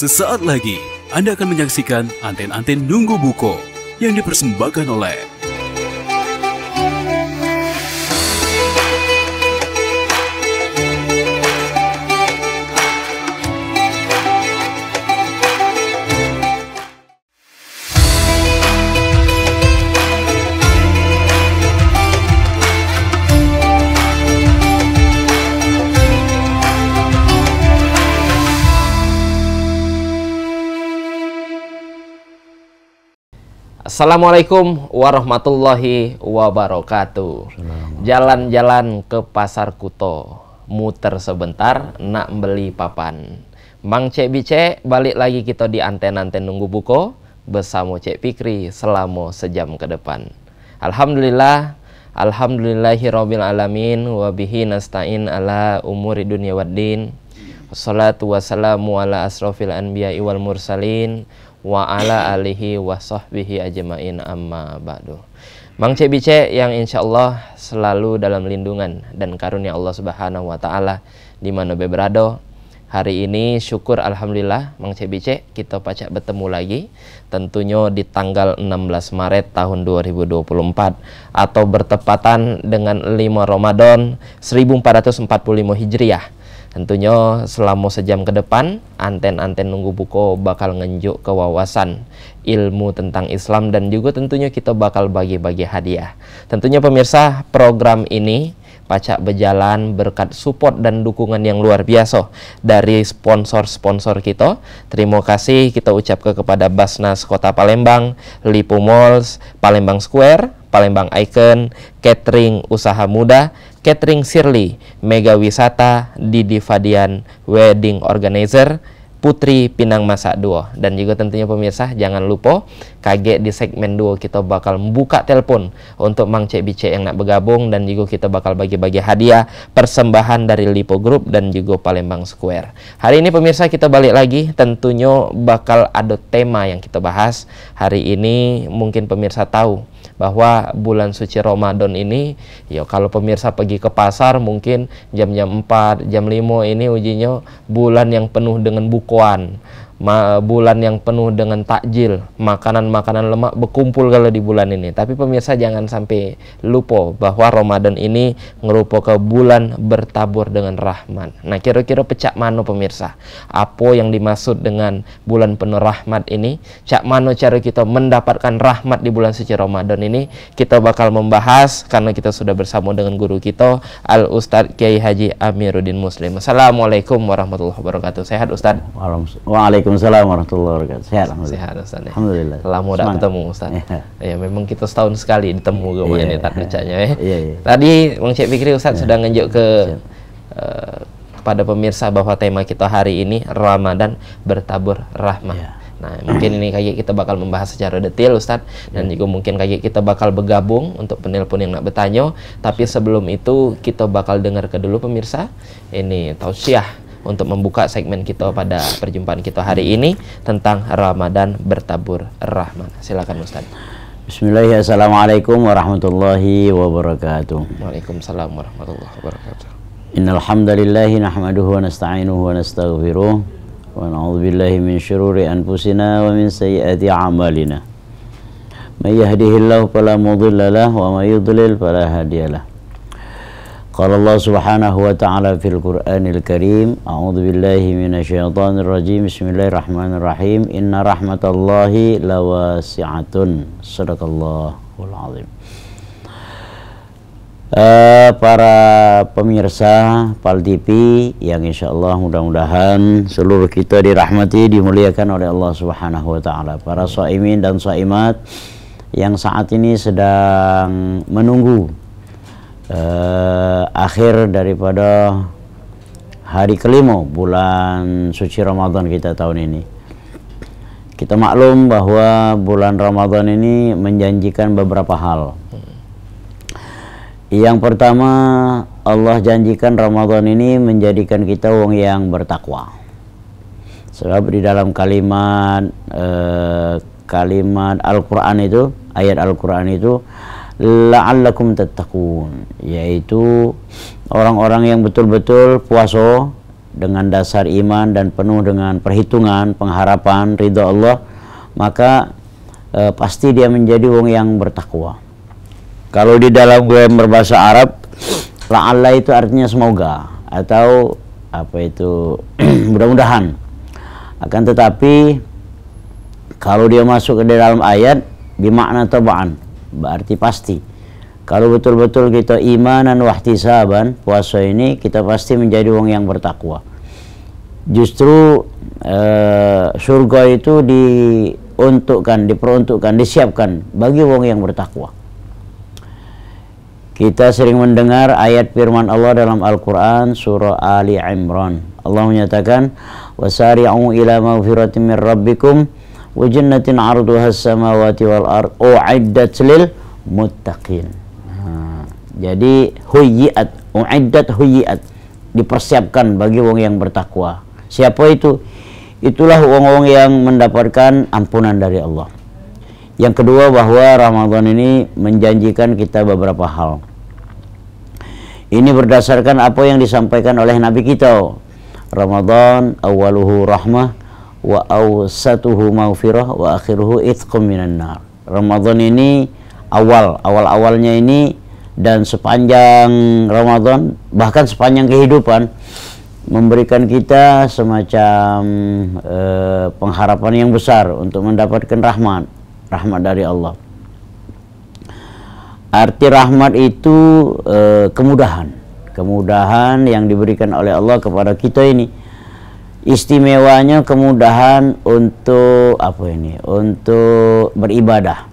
Sesaat lagi Anda akan menyaksikan anten-anten Nunggu Buko yang dipersembahkan oleh Assalamualaikum warahmatullahi wabarakatuh. Jalan-jalan ke pasar Kuto, muter sebentar, nak beli papan. Mang Cek Bice, balik lagi kita di anten-anten nunggu buko bersama Cek Pikri selama sejam ke depan. Alhamdulillah, Alhamdulillahirabbil alamin wa bihi nasta'in ala umuri dunya waddin. Wassalatu wassalamu ala asrofil anbiya'i wal mursalin wa ala alihi wa sahbihi ajmain amma ba'du. Mang Cek Bice yang insya Allah selalu dalam lindungan dan karunia Allah Subhanahu wa taala di mana beberado. Hari ini syukur alhamdulillah Mang Cek Bice kita pacak bertemu lagi tentunya di tanggal 16 Maret tahun 2024 atau bertepatan dengan 5 Ramadan 1445 Hijriah Tentunya selama sejam ke depan, anten-anten nunggu buko bakal ngenjuk ke wawasan ilmu tentang Islam dan juga tentunya kita bakal bagi-bagi hadiah. Tentunya pemirsa, program ini pacak berjalan berkat support dan dukungan yang luar biasa dari sponsor-sponsor kita. Terima kasih kita ucap ke kepada Basnas Kota Palembang, Lipo Malls, Palembang Square, Palembang Icon, Catering Usaha Muda, Catering Sirli, Mega Wisata, Didi Fadian, Wedding Organizer, Putri Pinang Masak Duo dan juga tentunya pemirsa jangan lupa kaget di segmen duo kita bakal membuka telepon untuk Mang Cek Bice yang nak bergabung dan juga kita bakal bagi-bagi hadiah persembahan dari Lipo Group dan juga Palembang Square. Hari ini pemirsa kita balik lagi tentunya bakal ada tema yang kita bahas. Hari ini mungkin pemirsa tahu bahwa bulan suci Ramadan ini ya kalau pemirsa pergi ke pasar mungkin jam-jam 4, jam 5 ini ujinya bulan yang penuh dengan bukuan bulan yang penuh dengan takjil, makanan-makanan lemak berkumpul kalau di bulan ini. Tapi pemirsa jangan sampai lupa bahwa Ramadan ini ngerupa ke bulan bertabur dengan rahmat. Nah, kira-kira pecak mana pemirsa? Apa yang dimaksud dengan bulan penuh rahmat ini? Cak mana cara kita mendapatkan rahmat di bulan suci Ramadan ini? Kita bakal membahas karena kita sudah bersama dengan guru kita Al Ustadz Kiai Haji Amiruddin Muslim. Assalamualaikum warahmatullahi wabarakatuh. Sehat Ustadz? Waalaikumsalam. Waalaikumsalam warahmatullahi wabarakatuh. Sehat alhamdulillah. Sehat Ustaz. Ya. Alhamdulillah. Lama udah ketemu Ustaz. Ya. ya memang kita setahun sekali ditemu ke Iya, ini tak percaya ya. Iya, iya. Tadi Bang Cik Fikri Ustaz sudah ngenjuk ke eh, kepada pemirsa bahwa tema kita hari ini Ramadan bertabur rahmah. Iya. Nah, mungkin ini kayak kita bakal membahas secara detail Ustaz dan juga mungkin kayak kita bakal bergabung untuk penelpon yang nak bertanya, tapi sebelum itu kita bakal dengar ke dulu pemirsa. Ini tausiah untuk membuka segmen kita pada perjumpaan kita hari ini tentang Ramadan bertabur rahmat. Silakan Ustaz. Bismillahirrahmanirrahim. Assalamualaikum warahmatullahi wabarakatuh. Waalaikumsalam warahmatullahi wabarakatuh. Innal hamdalillah nahmaduhu wa nasta'inuhu wa nastaghfiruh wa na'udzu billahi min shururi anfusina wa min sayyiati a'malina. May yahdihillahu fala mudilla lahu wa may yudlil fala hadiyalah. قال الله سبحانه وتعالى في القرآن الكريم أعوذ بالله من الشيطان الرجيم بسم الله الرحمن الرحيم إن رحمة الله لواسعة صدق الله العظيم Eh, para pemirsa Pal TV yang insya Allah mudah-mudahan seluruh kita dirahmati dimuliakan oleh Allah Subhanahu Wa Taala para soimin dan soimat yang saat ini sedang menunggu eh, akhir daripada hari kelima bulan suci Ramadan kita tahun ini. Kita maklum bahwa bulan Ramadan ini menjanjikan beberapa hal. Yang pertama, Allah janjikan Ramadan ini menjadikan kita wong yang bertakwa. Sebab di dalam kalimat eh, kalimat Al-Qur'an itu, ayat Al-Qur'an itu la'allakum tattaqun yaitu orang-orang yang betul-betul puasa dengan dasar iman dan penuh dengan perhitungan, pengharapan, ridho Allah, maka e, pasti dia menjadi wong yang bertakwa. Kalau di dalam grammar bahasa Arab, la'alla itu artinya semoga atau apa itu mudah-mudahan. Akan tetapi kalau dia masuk ke dalam ayat bimakna tabaan berarti pasti. Kalau betul-betul kita imanan wahtisaban puasa ini kita pasti menjadi wong yang bertakwa. Justru uh, surga itu diuntukkan, diperuntukkan, disiapkan bagi wong yang bertakwa. Kita sering mendengar ayat firman Allah dalam Al-Quran surah Ali Imran. Allah menyatakan, وَسَارِعُوا إِلَى مَغْفِرَةٍ مِّن رَبِّكُمْ wa jannatin 'arduha samawati wal ard u'iddat lil muttaqin. Nah, jadi huyiat, u'iddat huyiat dipersiapkan bagi wong yang bertakwa. Siapa itu? Itulah wong-wong yang mendapatkan ampunan dari Allah. Yang kedua bahwa Ramadan ini menjanjikan kita beberapa hal. Ini berdasarkan apa yang disampaikan oleh Nabi kita. Ramadan awaluhu rahmah wa awsatuhu maghfirah wa akhiruhu itqum minan nar. Ramadan ini awal, awal-awalnya ini dan sepanjang Ramadan bahkan sepanjang kehidupan memberikan kita semacam uh, pengharapan yang besar untuk mendapatkan rahmat rahmat dari Allah. Arti rahmat itu uh, kemudahan. Kemudahan yang diberikan oleh Allah kepada kita ini istimewanya kemudahan untuk apa ini untuk beribadah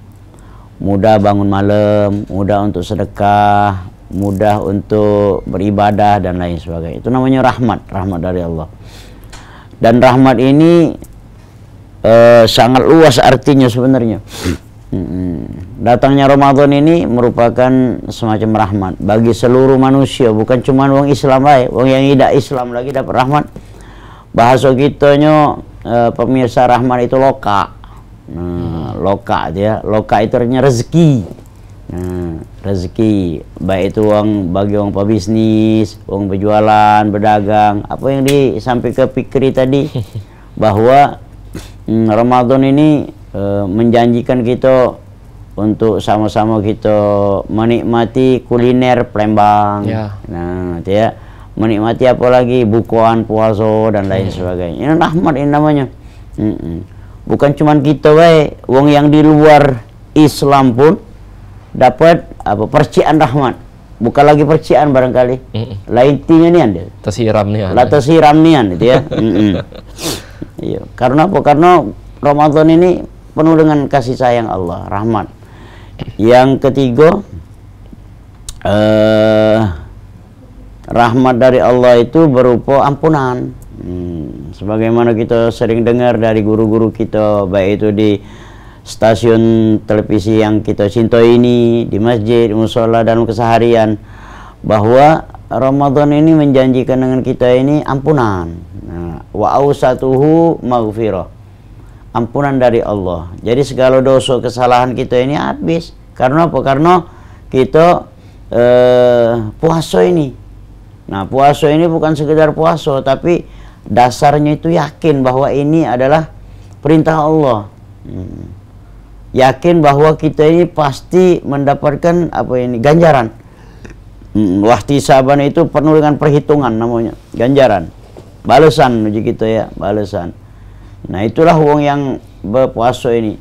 mudah bangun malam, mudah untuk sedekah, mudah untuk beribadah dan lain sebagainya. Itu namanya rahmat, rahmat dari Allah. Dan rahmat ini uh, sangat luas artinya sebenarnya. Datangnya Ramadan ini merupakan semacam rahmat bagi seluruh manusia, bukan cuma orang Islam baik, orang yang tidak Islam lagi dapat rahmat. Bahasa kitanya uh, pemirsa rahmat itu loka. Nah, loka dia, loka itu artinya rezeki. Nah, rezeki baik itu uang bagi uang pebisnis, uang berjualan, berdagang, apa yang disampaikan pikri tadi bahwa hmm, Ramadan ini e, menjanjikan kita untuk sama-sama kita menikmati kuliner Palembang. Ya. Nah, ya menikmati apa lagi bukuan puasa dan lain hmm. sebagainya. Ini rahmat ini namanya. Mm -mm bukan cuma kita wae wong yang di luar Islam pun dapat apa percikan rahmat. Bukan lagi percikan barangkali. Mm -mm. lain tinya nih anda tersiram nih lah tersiram nih anda ya. Iya. Karena apa? Karena Ramadan ini penuh dengan kasih sayang Allah rahmat. Yang ketiga eh, rahmat dari Allah itu berupa ampunan Hmm, sebagaimana kita sering dengar dari guru-guru kita, baik itu di stasiun televisi yang kita cinta ini, di masjid, musola dan keseharian, bahwa Ramadan ini menjanjikan dengan kita ini ampunan. Nah, wa ausatuhu maghfirah. Ampunan dari Allah. Jadi segala dosa kesalahan kita ini habis. Karena apa? Karena kita eh, puasa ini. Nah, puasa ini bukan sekedar puasa, tapi dasarnya itu yakin bahwa ini adalah perintah Allah. Hmm. Yakin bahwa kita ini pasti mendapatkan apa ini ganjaran. Hmm. saban itu penuh dengan perhitungan namanya, ganjaran. Balasan uji kita ya, balasan. Nah, itulah wong yang berpuasa ini.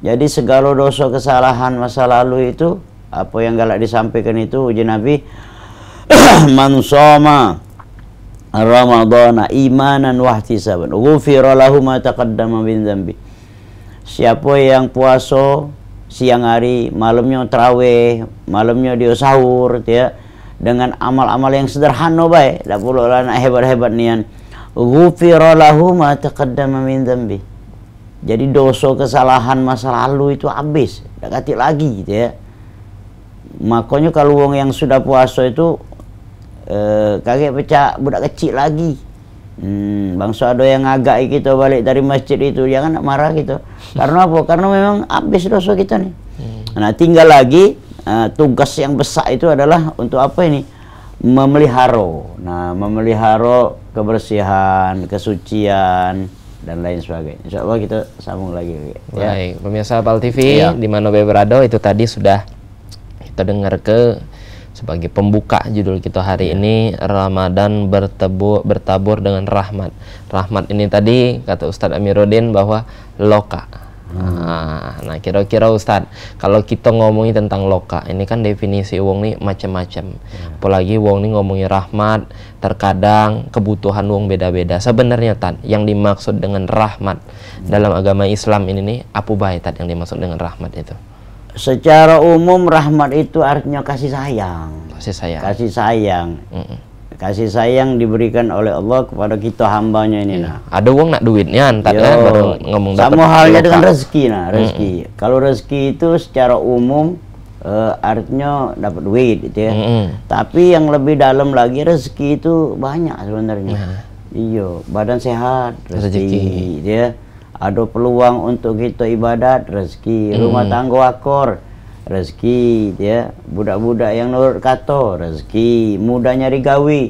Jadi segala dosa kesalahan masa lalu itu apa yang galak disampaikan itu uji Nabi man Ramadana imanan wahtisaban ghufira lahu ma taqaddama min dzambi siapa yang puasa siang hari malamnya terawih malamnya dia sahur ya dengan amal-amal yang sederhana baik tak perlu lah nak hebat-hebat nian. Ghufira lahu ma taqaddama min dzambi jadi dosa kesalahan masa lalu itu habis tak katik lagi gitu ya. Makanya kalau wong yang sudah puasa itu uh, kaget pecah budak kecil lagi hmm, bangsa ada yang agak kita balik dari masjid itu jangan nak marah gitu karena apa karena memang habis dosa kita nih hmm. nah tinggal lagi uh, tugas yang besar itu adalah untuk apa ini memelihara nah memelihara kebersihan, kesucian dan lain sebagainya. Insya Allah kita sambung lagi. Ya. Baik, pemirsa Pal TV Ya. di mana berado itu tadi sudah kita dengar ke sebagai pembuka judul kita hari ini Ramadan bertebu bertabur dengan rahmat. Rahmat ini tadi kata Ustadz Amiruddin bahwa loka. Nah, nah kira-kira Ustadz kalau kita ngomongin tentang loka ini kan definisi wong nih macam-macam. Apalagi wong nih ngomongin rahmat, terkadang kebutuhan wong beda-beda. Sebenarnya Tan, yang dimaksud dengan rahmat dalam agama Islam ini nih apa baik Tan yang dimaksud dengan rahmat itu? Secara umum rahmat itu artinya kasih sayang. Kasih sayang. Kasih sayang. Mm-mm. Kasih sayang diberikan oleh Allah kepada kita hambanya ini nah. Ada wong nak duitnya antar Yo, kan baru ngomong dapat sama halnya dengan rezeki nah rezeki kalau rezeki itu secara umum eh, artinya dapat duit gitu ya Mm-mm. tapi yang lebih dalam lagi rezeki itu banyak sebenarnya iya badan sehat rezeki, Rezeki. gitu ya ada peluang untuk kita ibadat rezeki rumah tangga akor rezeki ya budak-budak yang nurut kata rezeki mudah nyari gawe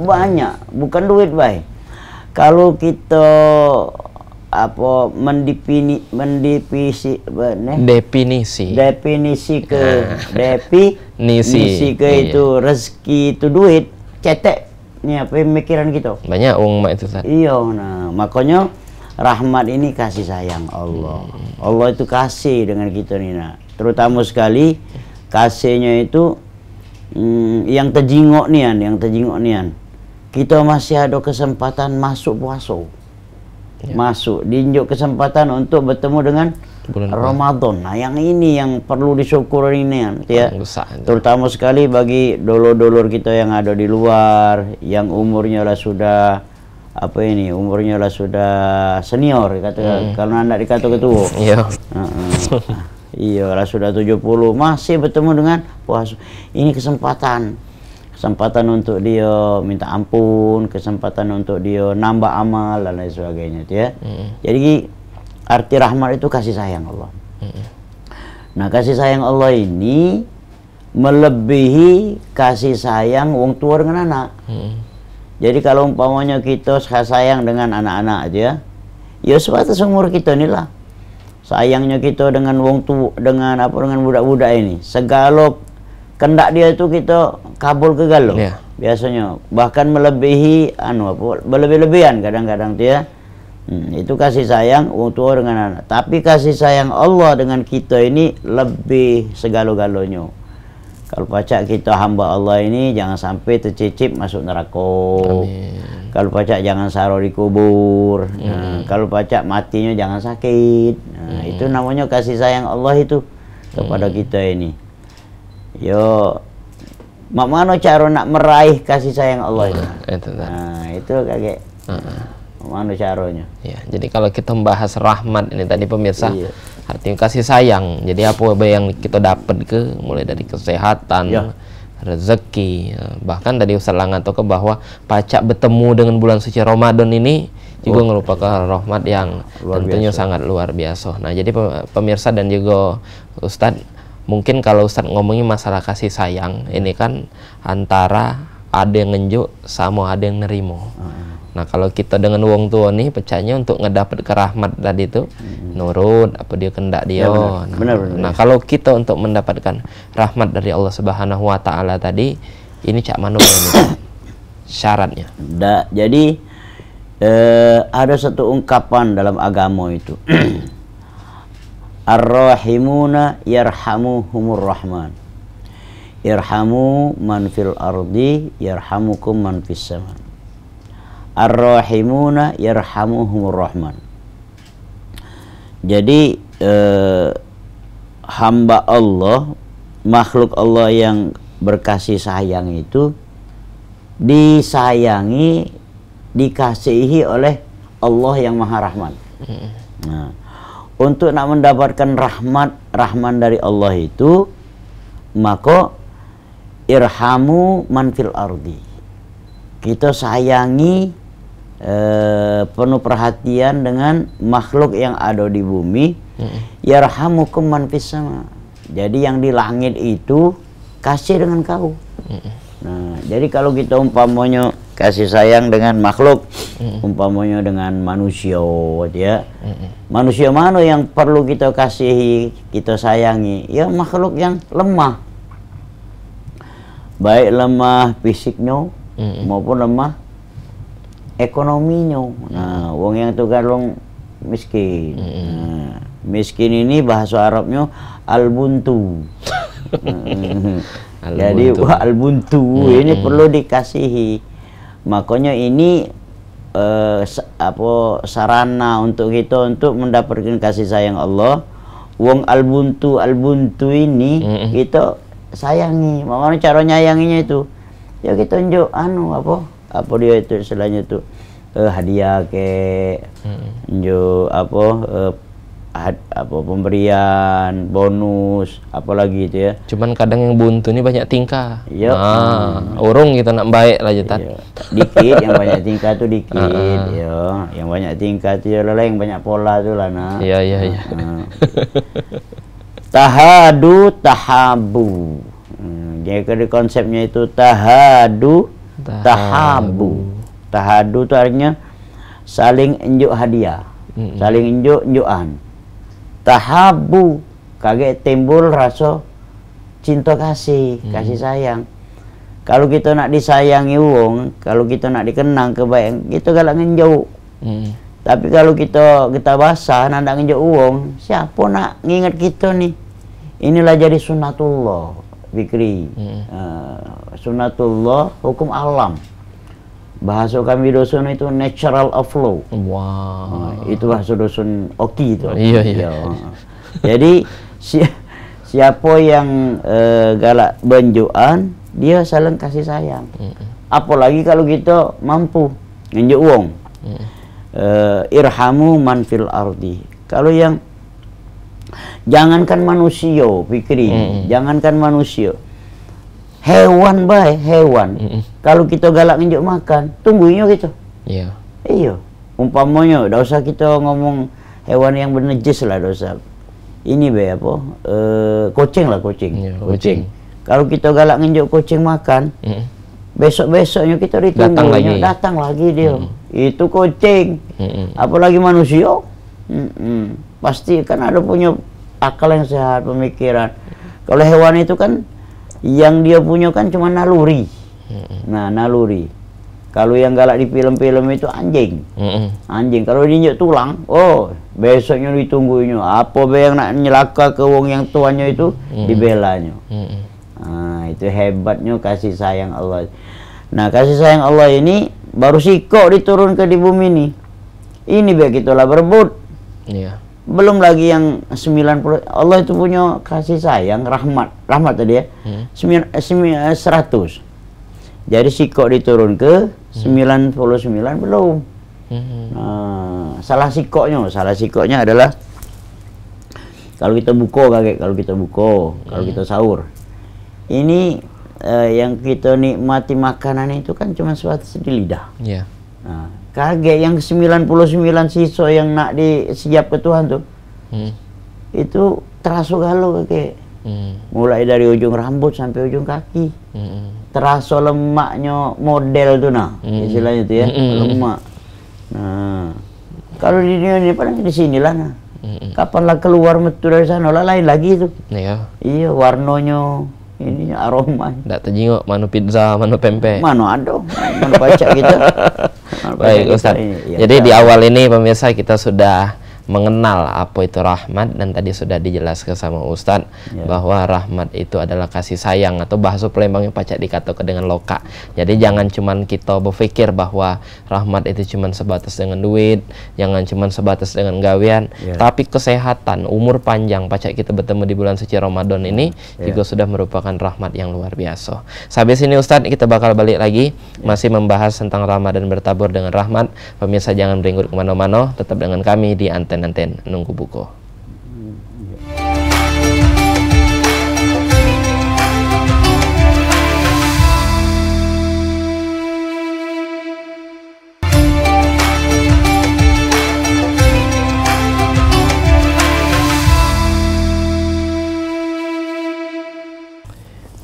banyak bukan duit baik kalau kita apa apa, ne? definisi. definisi ke depi Nisi. nisi ke Iya. itu rezeki itu duit cetek ini apa pemikiran kita Banyak mak itu iya nah makanya rahmat ini kasih sayang Allah. Allah itu kasih dengan kita nih nah terutama sekali kasihnya itu mm, yang terjingok nian yang terjingok nian kita masih ada kesempatan masuk puasa. Masuk. Diinjuk kesempatan untuk bertemu dengan Bulan Ramadan. Nah, yang ini yang perlu disyukuri ini kan, ya. Terutama sekali bagi dulur-dulur kita yang ada di luar, yang umurnya lah sudah apa ini, umurnya lah sudah senior kata kalau anak dikata ketua. Iya. Heeh. iya, lah sudah 70 masih bertemu dengan puasa. Ini kesempatan. Kesempatan untuk dia minta ampun, kesempatan untuk dia nambah amal dan lain sebagainya, ya. Jadi arti rahmat itu kasih sayang Allah. Nah, kasih sayang Allah ini melebihi kasih sayang wong tua dengan anak. Mm. Jadi kalau umpamanya kita sayang dengan anak-anak aja, ya sebatas umur kita inilah. Sayangnya kita dengan wong tua, dengan apa dengan budak-budak ini. Segala kendak dia itu kita kabul ke galau. Iya. Biasanya bahkan melebihi anu apa berlebih-lebihan kadang-kadang dia. Hmm, itu kasih sayang wong tua dengan anak. Tapi kasih sayang Allah dengan kita ini lebih segalo-galonya. Kalau pacak kita hamba Allah ini jangan sampai tercicip masuk neraka. Kalau pacak jangan saro di kubur. Nah, kalau pacak matinya jangan sakit. Nah, itu namanya kasih sayang Allah itu kepada kita ini. Yo, mak mana cara nak meraih kasih sayang Allah itu? Itu Ustaz. Nah, itu kayak mana caranya? Ya, jadi kalau kita membahas rahmat ini tadi pemirsa, Iya. Artinya kasih sayang. Jadi apa yang kita dapat ke mulai dari kesehatan, Ya. rezeki, bahkan tadi Ustaz Langanto ke bahwa pacak bertemu dengan bulan suci Ramadan ini juga merupakan rahmat yang Oh. Luar tentunya sangat luar biasa. Nah, jadi pe- pemirsa dan juga Ustadz, mungkin kalau Ustadz ngomongin masalah kasih sayang, ini kan antara ada yang ngenjuk sama ada yang nerimo. Nah kalau kita dengan wong tua nih pecahnya untuk ngedapat ke rahmat tadi itu nurut apa dia kendak dia. Ya, benar. Nah, Benar, benar. nah, kalau kita untuk mendapatkan rahmat dari Allah Subhanahu Wa Taala tadi ini cak mana ini syaratnya? Da, jadi eh, ada satu ungkapan dalam agama itu. Ar-rahimuna yarhamuhumur rahman. Irhamu man fil ardi yarhamukum man fis sama. Ar-rahimuna yarhamuhumur rahman. Jadi eh, hamba Allah, makhluk Allah yang berkasih sayang itu disayangi, dikasihi oleh Allah yang Maha Rahman. Nah, untuk nak mendapatkan rahmat rahman dari Allah itu, maka irhamu man fil ardi. Kita sayangi eh, penuh perhatian dengan makhluk yang ada di bumi. Yarhamukum man fis sama. Jadi yang di langit itu kasih dengan kau. Nah, jadi kalau kita umpamanya kasih sayang dengan makhluk umpamanya dengan manusia ya. Manusia mana yang perlu kita kasihi kita sayangi? Ya makhluk yang lemah. Baik lemah fisiknya maupun lemah ekonominya. Nah wong yang kalung miskin. Nah, miskin ini bahasa Arabnya albuntu. Jadi Al-buntu. wah albuntu ini perlu dikasihi. Makanya ini eh, apa sarana untuk kita untuk mendapatkan kasih sayang Allah. Wong albuntu albuntu ini Mm-mm. kita sayangi. Makanya cara nyayanginya itu? Ya kita unjuk anu apa apa dia itu istilahnya itu eh, hadiah ke unjuk apa eh, had- apa pemberian bonus apalagi itu ya Cuman kadang yang buntu ini banyak tingkah. Iya. Nah, urung kita nak baik lah Jutan. Iya. dikit yang banyak tingkah tuh dikit ya yang banyak tingkah tuh ya lah yang banyak pola tuh lah nah Iya, iya, iya. Tahadu tahabu hmm, jadi konsepnya itu tahadu Tahabu. tahadu itu artinya saling unjuk hadiah saling unjuk unjukan tahabu kaget timbul rasa cinta kasih kasih sayang. Kalau kita nak disayangi wong kalau kita nak dikenang kebaikan kita galak ngenjau Hmm. tapi kalau kita kita basah nak nak ngenjau wong siapa nak nginget kita nih inilah jadi sunatullah Fikri Hmm. Eh, sunatullah hukum alam bahasa kami dosun itu natural of law Wah. Nah, itu bahasa dosun oki itu. Iya, iya. Jadi si, siapa yang eh, galak benjuan, dia saling kasih sayang. Apalagi kalau kita mampu ngenjuk uang. Eh, irhamu man fil ardi. Kalau yang jangankan manusia, pikiri, jangankan manusia. Hewan baik, hewan. Mm-mm. Kalau kita galak ngenjuk makan, tungguinnya gitu. Iya. Iya, umpamanya, tidak usah kita ngomong hewan yang bernajis lah, usah. Ini be apa? Eh, kucing lah kucing. Iya, kucing. Kalau kita galak nginjuk kucing makan, Mm. besok besoknya kita ditunggu. Datang lagi. Datang lagi dia. Itu kucing. Mm-mm. Apalagi manusia, Mm-mm. pasti kan ada punya akal yang sehat, pemikiran. Kalau hewan itu kan yang dia punya kan cuma naluri. Nah, naluri. Kalau yang galak di film-film itu anjing. Mm-mm. Anjing kalau diinjek tulang, oh besoknya ditunggunya. Apa be yang nak nyelaka ke wong yang tuanya itu dibelanya. Mm-mm. Nah, itu hebatnya kasih sayang Allah. Nah, kasih sayang Allah ini baru sikok diturun ke di bumi ini. Ini be kita lah berebut. Iya. Belum lagi yang 90 Allah itu punya kasih sayang rahmat. Rahmat tadi ya. Hmm. Sembilan- eh, eh, 100. Jadi sikok diturun ke 99 belum. Mm-mm. Nah, salah sikoknya, salah sikoknya adalah kalau kita buko kakek, kalau kita buko, kalau kita sahur. Ini eh, yang kita nikmati makanan itu kan cuma sebatas di lidah. Iya. Nah, kaget yang 99 sisa yang nak disiap ke Tuhan tuh, Mm. itu terasa galau kakek. Mm. Mulai dari ujung rambut sampai ujung kaki. Mm-mm. terasa lemaknya model tuh nah Mm. istilahnya itu ya Mm-mm. lemak nah kalau di dunia ini paling di sinilah nah Mm-mm. kapanlah keluar metu dari sana lah lain lagi itu Iya. iya warnanya ini aroma Ndak terjengok manu pizza, manu pempek. mana ada mana baca kita Mana baca Baik kita Ustaz. ini. Ya, Jadi ya. di awal ini pemirsa kita sudah mengenal apa itu rahmat dan tadi sudah dijelaskan sama Ustadz Ya. bahwa rahmat itu adalah kasih sayang atau bahasa Palembang yang pacak dikatakan dengan loka. Jadi jangan cuman kita berpikir bahwa rahmat itu cuman sebatas dengan duit, jangan cuman sebatas dengan gawean, Ya. tapi kesehatan, umur panjang pacak kita bertemu di bulan suci Ramadan ini Ya. juga sudah merupakan rahmat yang luar biasa. Sampai sini Ustadz kita bakal balik lagi masih membahas tentang Ramadan bertabur dengan rahmat. Pemirsa jangan beringgut ke mana-mana, tetap dengan kami di anten-anten nunggu buku.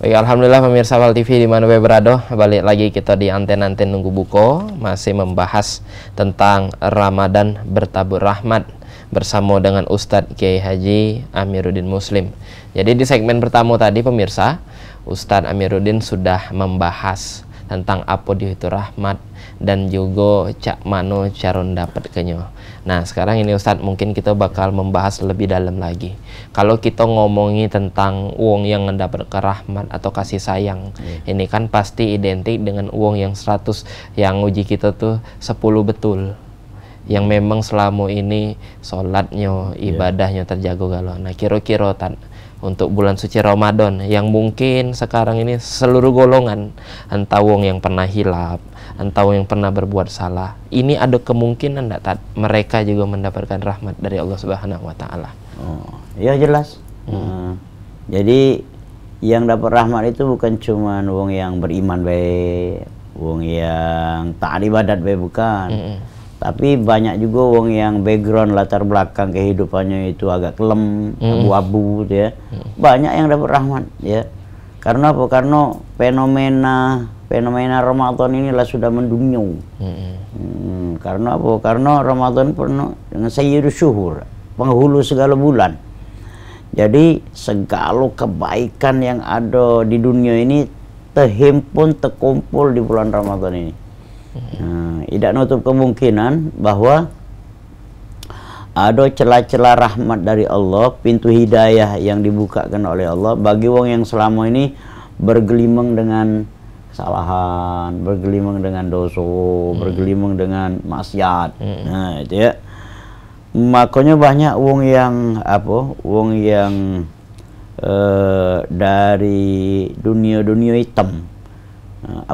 Baik, Alhamdulillah pemirsa Wal TV di mana berada Balik lagi kita di anten-anten nunggu buko. Masih membahas tentang Ramadan bertabur rahmat Bersama dengan Ustadz Kiai Haji Amiruddin Muslim Jadi di segmen pertama tadi pemirsa Ustadz Amiruddin sudah membahas tentang apa itu rahmat dan juga cak mano caron dapat kenyo. Nah sekarang ini Ustadz mungkin kita bakal membahas lebih dalam lagi. Kalau kita ngomongi tentang uang yang mendapat rahmat atau kasih sayang, yeah. ini kan pasti identik dengan uang yang 100 yang uji kita tuh 10 betul yang memang selama ini sholatnya, iya. ibadahnya terjaga galau. Nah kira-kira untuk bulan suci Ramadan yang mungkin sekarang ini seluruh golongan entah wong yang pernah hilap, entah wong yang pernah berbuat salah, ini ada kemungkinan tidak mereka juga mendapatkan rahmat dari Allah Subhanahu wa taala. Oh, ya jelas. Hmm. Uh, jadi yang dapat rahmat itu bukan cuma wong yang beriman baik, wong yang tak ibadat baik bukan. Hmm tapi banyak juga wong yang background latar belakang kehidupannya itu agak kelem mm. abu-abu gitu ya. Mm. banyak yang dapat rahmat ya. Karena apa? Karena fenomena fenomena Ramadan inilah sudah mendunia mm. hmm, karena apa? Karena Ramadan penuh dengan sayyidus syuhur penghulu segala bulan. Jadi segala kebaikan yang ada di dunia ini terhimpun terkumpul di bulan Ramadan ini Nah, tidak nutup kemungkinan bahwa ada celah-celah rahmat dari Allah, pintu hidayah yang dibukakan oleh Allah bagi wong yang selama ini bergelimang dengan kesalahan, bergelimang dengan dosa, hmm. bergelimang dengan maksiat. Hmm. Nah, itu ya. Makanya banyak wong yang apa? Wong yang uh, dari dunia-dunia hitam. Uh,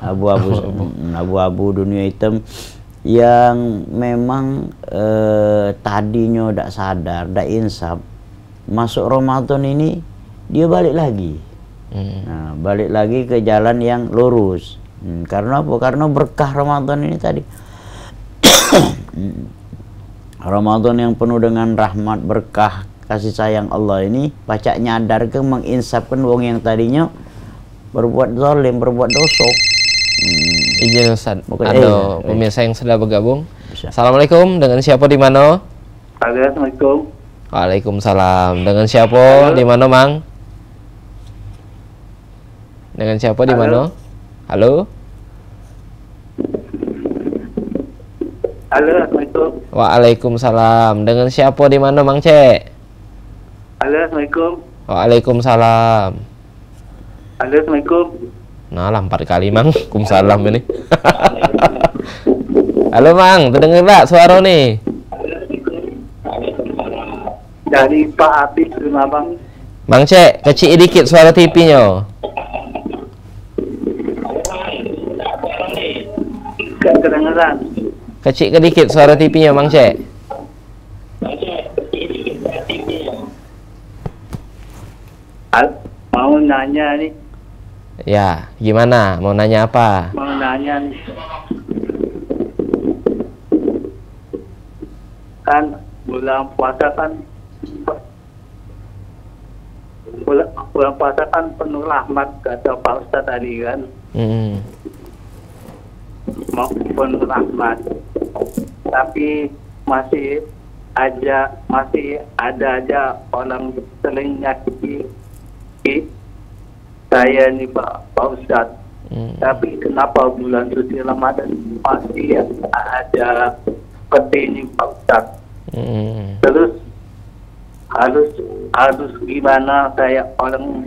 abu-abu ya. abu-abu dunia hitam yang memang eh, tadinya tidak sadar, tidak insaf, masuk Ramadan ini dia balik lagi, hmm. nah, balik lagi ke jalan yang lurus. Hmm, karena apa? Karena berkah Ramadan ini tadi. Ramadan yang penuh dengan rahmat berkah kasih sayang Allah ini baca nyadar ke menginsapkan wong yang tadinya berbuat zalim, berbuat dosa. Hmm. Izin Ustaz, Bukan ada eh, pemirsa yang sudah bergabung. Bisa. Assalamualaikum, dengan siapa di mana? Assalamualaikum. Waalaikumsalam. Dengan siapa di mana, Mang? Dengan siapa di mana? Halo? Halo, Assalamualaikum. Waalaikumsalam. Dengan siapa di mana, Mang Cek? Halo, Assalamualaikum. Waalaikumsalam. Halo, Assalamualaikum. Nah lah empat kali mang, kumsalam ini. Halo mang, terdengar tak suara nih? Dari Pak Abis rumah bang. Mang cek, kecil dikit suara TV-nya. Kedengeran. Kecil sedikit suara TV-nya, Mang Cek. Mau nanya nih. Ya, gimana? Mau nanya apa? Mau nanya nih. Kan bulan puasa kan bulan, bulan puasa kan penuh rahmat kata Pak Ustaz tadi kan. Hmm. Mau penuh rahmat. Tapi masih aja masih ada aja orang sering nyakiti saya nih Pak, Pak Ustadz. Hmm. Tapi kenapa bulan suci Ramadan pasti ada seperti ini Pak Ustadz? Hmm. Terus harus harus gimana saya orang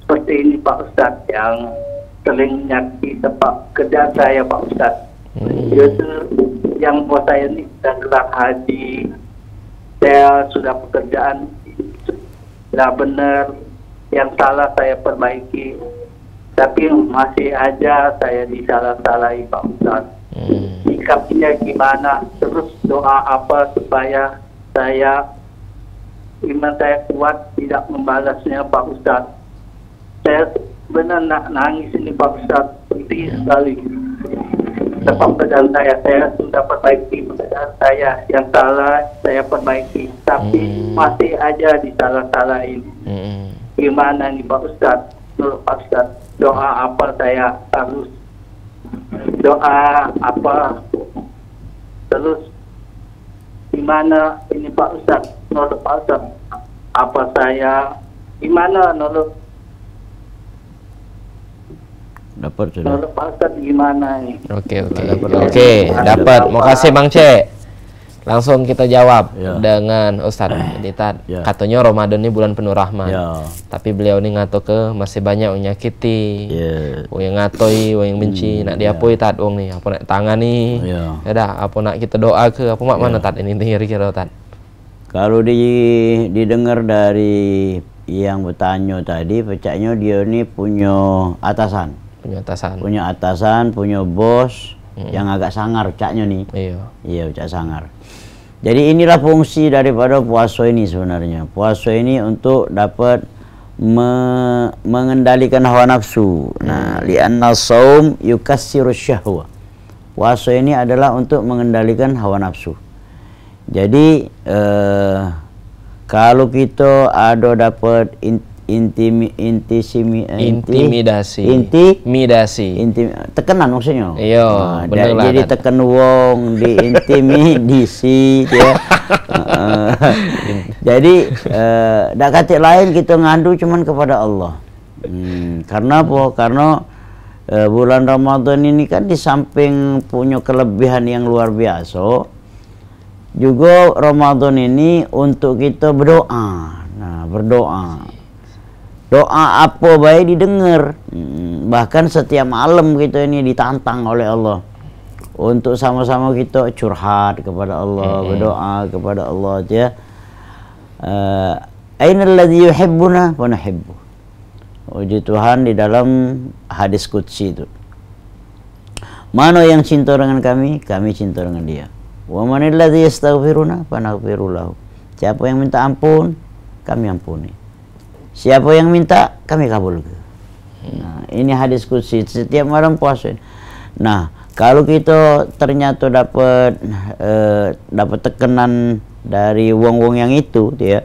seperti ini Pak Ustadz yang sering nyakiti tempat kerja saya Pak Ustadz. Hmm. Justru yang buat saya ini dan gerak haji saya sudah pekerjaan sudah benar yang salah saya perbaiki. Tapi masih aja saya disalah-salahi Pak Ustaz. Hmm. sikapnya gimana? Terus doa apa supaya saya iman saya kuat tidak membalasnya Pak Ustaz? Saya benar nak nangis ini Pak Ustaz. Sedih hmm. sekali. Sebab pekerjaan saya saya sudah perbaiki. Pekerjaan saya yang salah saya perbaiki. Tapi hmm. masih aja disalah-salahin. Hmm gimana nih Pak Ustadz menurut Pak Ustadz doa apa saya harus? Doa apa? Terus gimana ini Pak Ustadz menurut Pak Ustadz apa saya? Gimana menurut? Dapat sudah menurut Pak Ustadz gimana nih Oke oke. Dapat. oke dapat. Makasih Bang C. Langsung kita jawab Ya. dengan Ustadz. Jadi Ya. katanya Ramadan ini bulan penuh rahmat. ya Tapi beliau ini ngato ke masih banyak yang nyakiti. ya Wong yang ngatoi, yang benci, nak diapoi tad wong nih, apa nak tangan nih. ya Ya dah, apa nak kita doa ke apa mak mana tad ini kira-kira tad. Kalau di, didengar dari yang bertanya tadi, pecahnya dia ini punya atasan, Punya atasan. punya atasan, punya bos yang agak sangar, caknya nih. Iya. Iya, cak sangar. Jadi inilah fungsi daripada puasa ini sebenarnya. Puasa ini untuk dapat me- mengendalikan hawa nafsu. Nah, li'anna saum yukassiru syahwa. Puasa ini adalah untuk mengendalikan hawa nafsu. Jadi eh, kalau kita ada dapat intimi, intisimi, inti- Intimidasi. inti Midasi. intim tekenan maksudnya Iya, Nah, bener lah, jadi kan. teken wong di intimidasi ya Heeh. jadi eh, dak katik lain kita ngadu cuman kepada Allah Hmm, karena apa karena eh, bulan Ramadan ini kan di samping punya kelebihan yang luar biasa juga Ramadan ini untuk kita berdoa nah berdoa doa apa baik didengar. Hmm, bahkan setiap malam kita ini ditantang oleh Allah. Untuk sama-sama kita curhat kepada Allah berdoa kepada Allah ya. Eh, aina alladhi yuhibbuna? Wa nuhibbu. Puji Tuhan di dalam hadis qudsi itu. Mana yang cinta dengan kami? Kami cinta dengan dia. Wa man alladhi yastaghfiruna? Fa naghfiru siapa yang minta ampun? Kami ampuni Siapa yang minta, kami kabulkan. Nah, ini hadis kudsi setiap malam puasa. Nah, kalau kita ternyata dapat eh, dapat tekanan dari wong-wong yang itu, ya,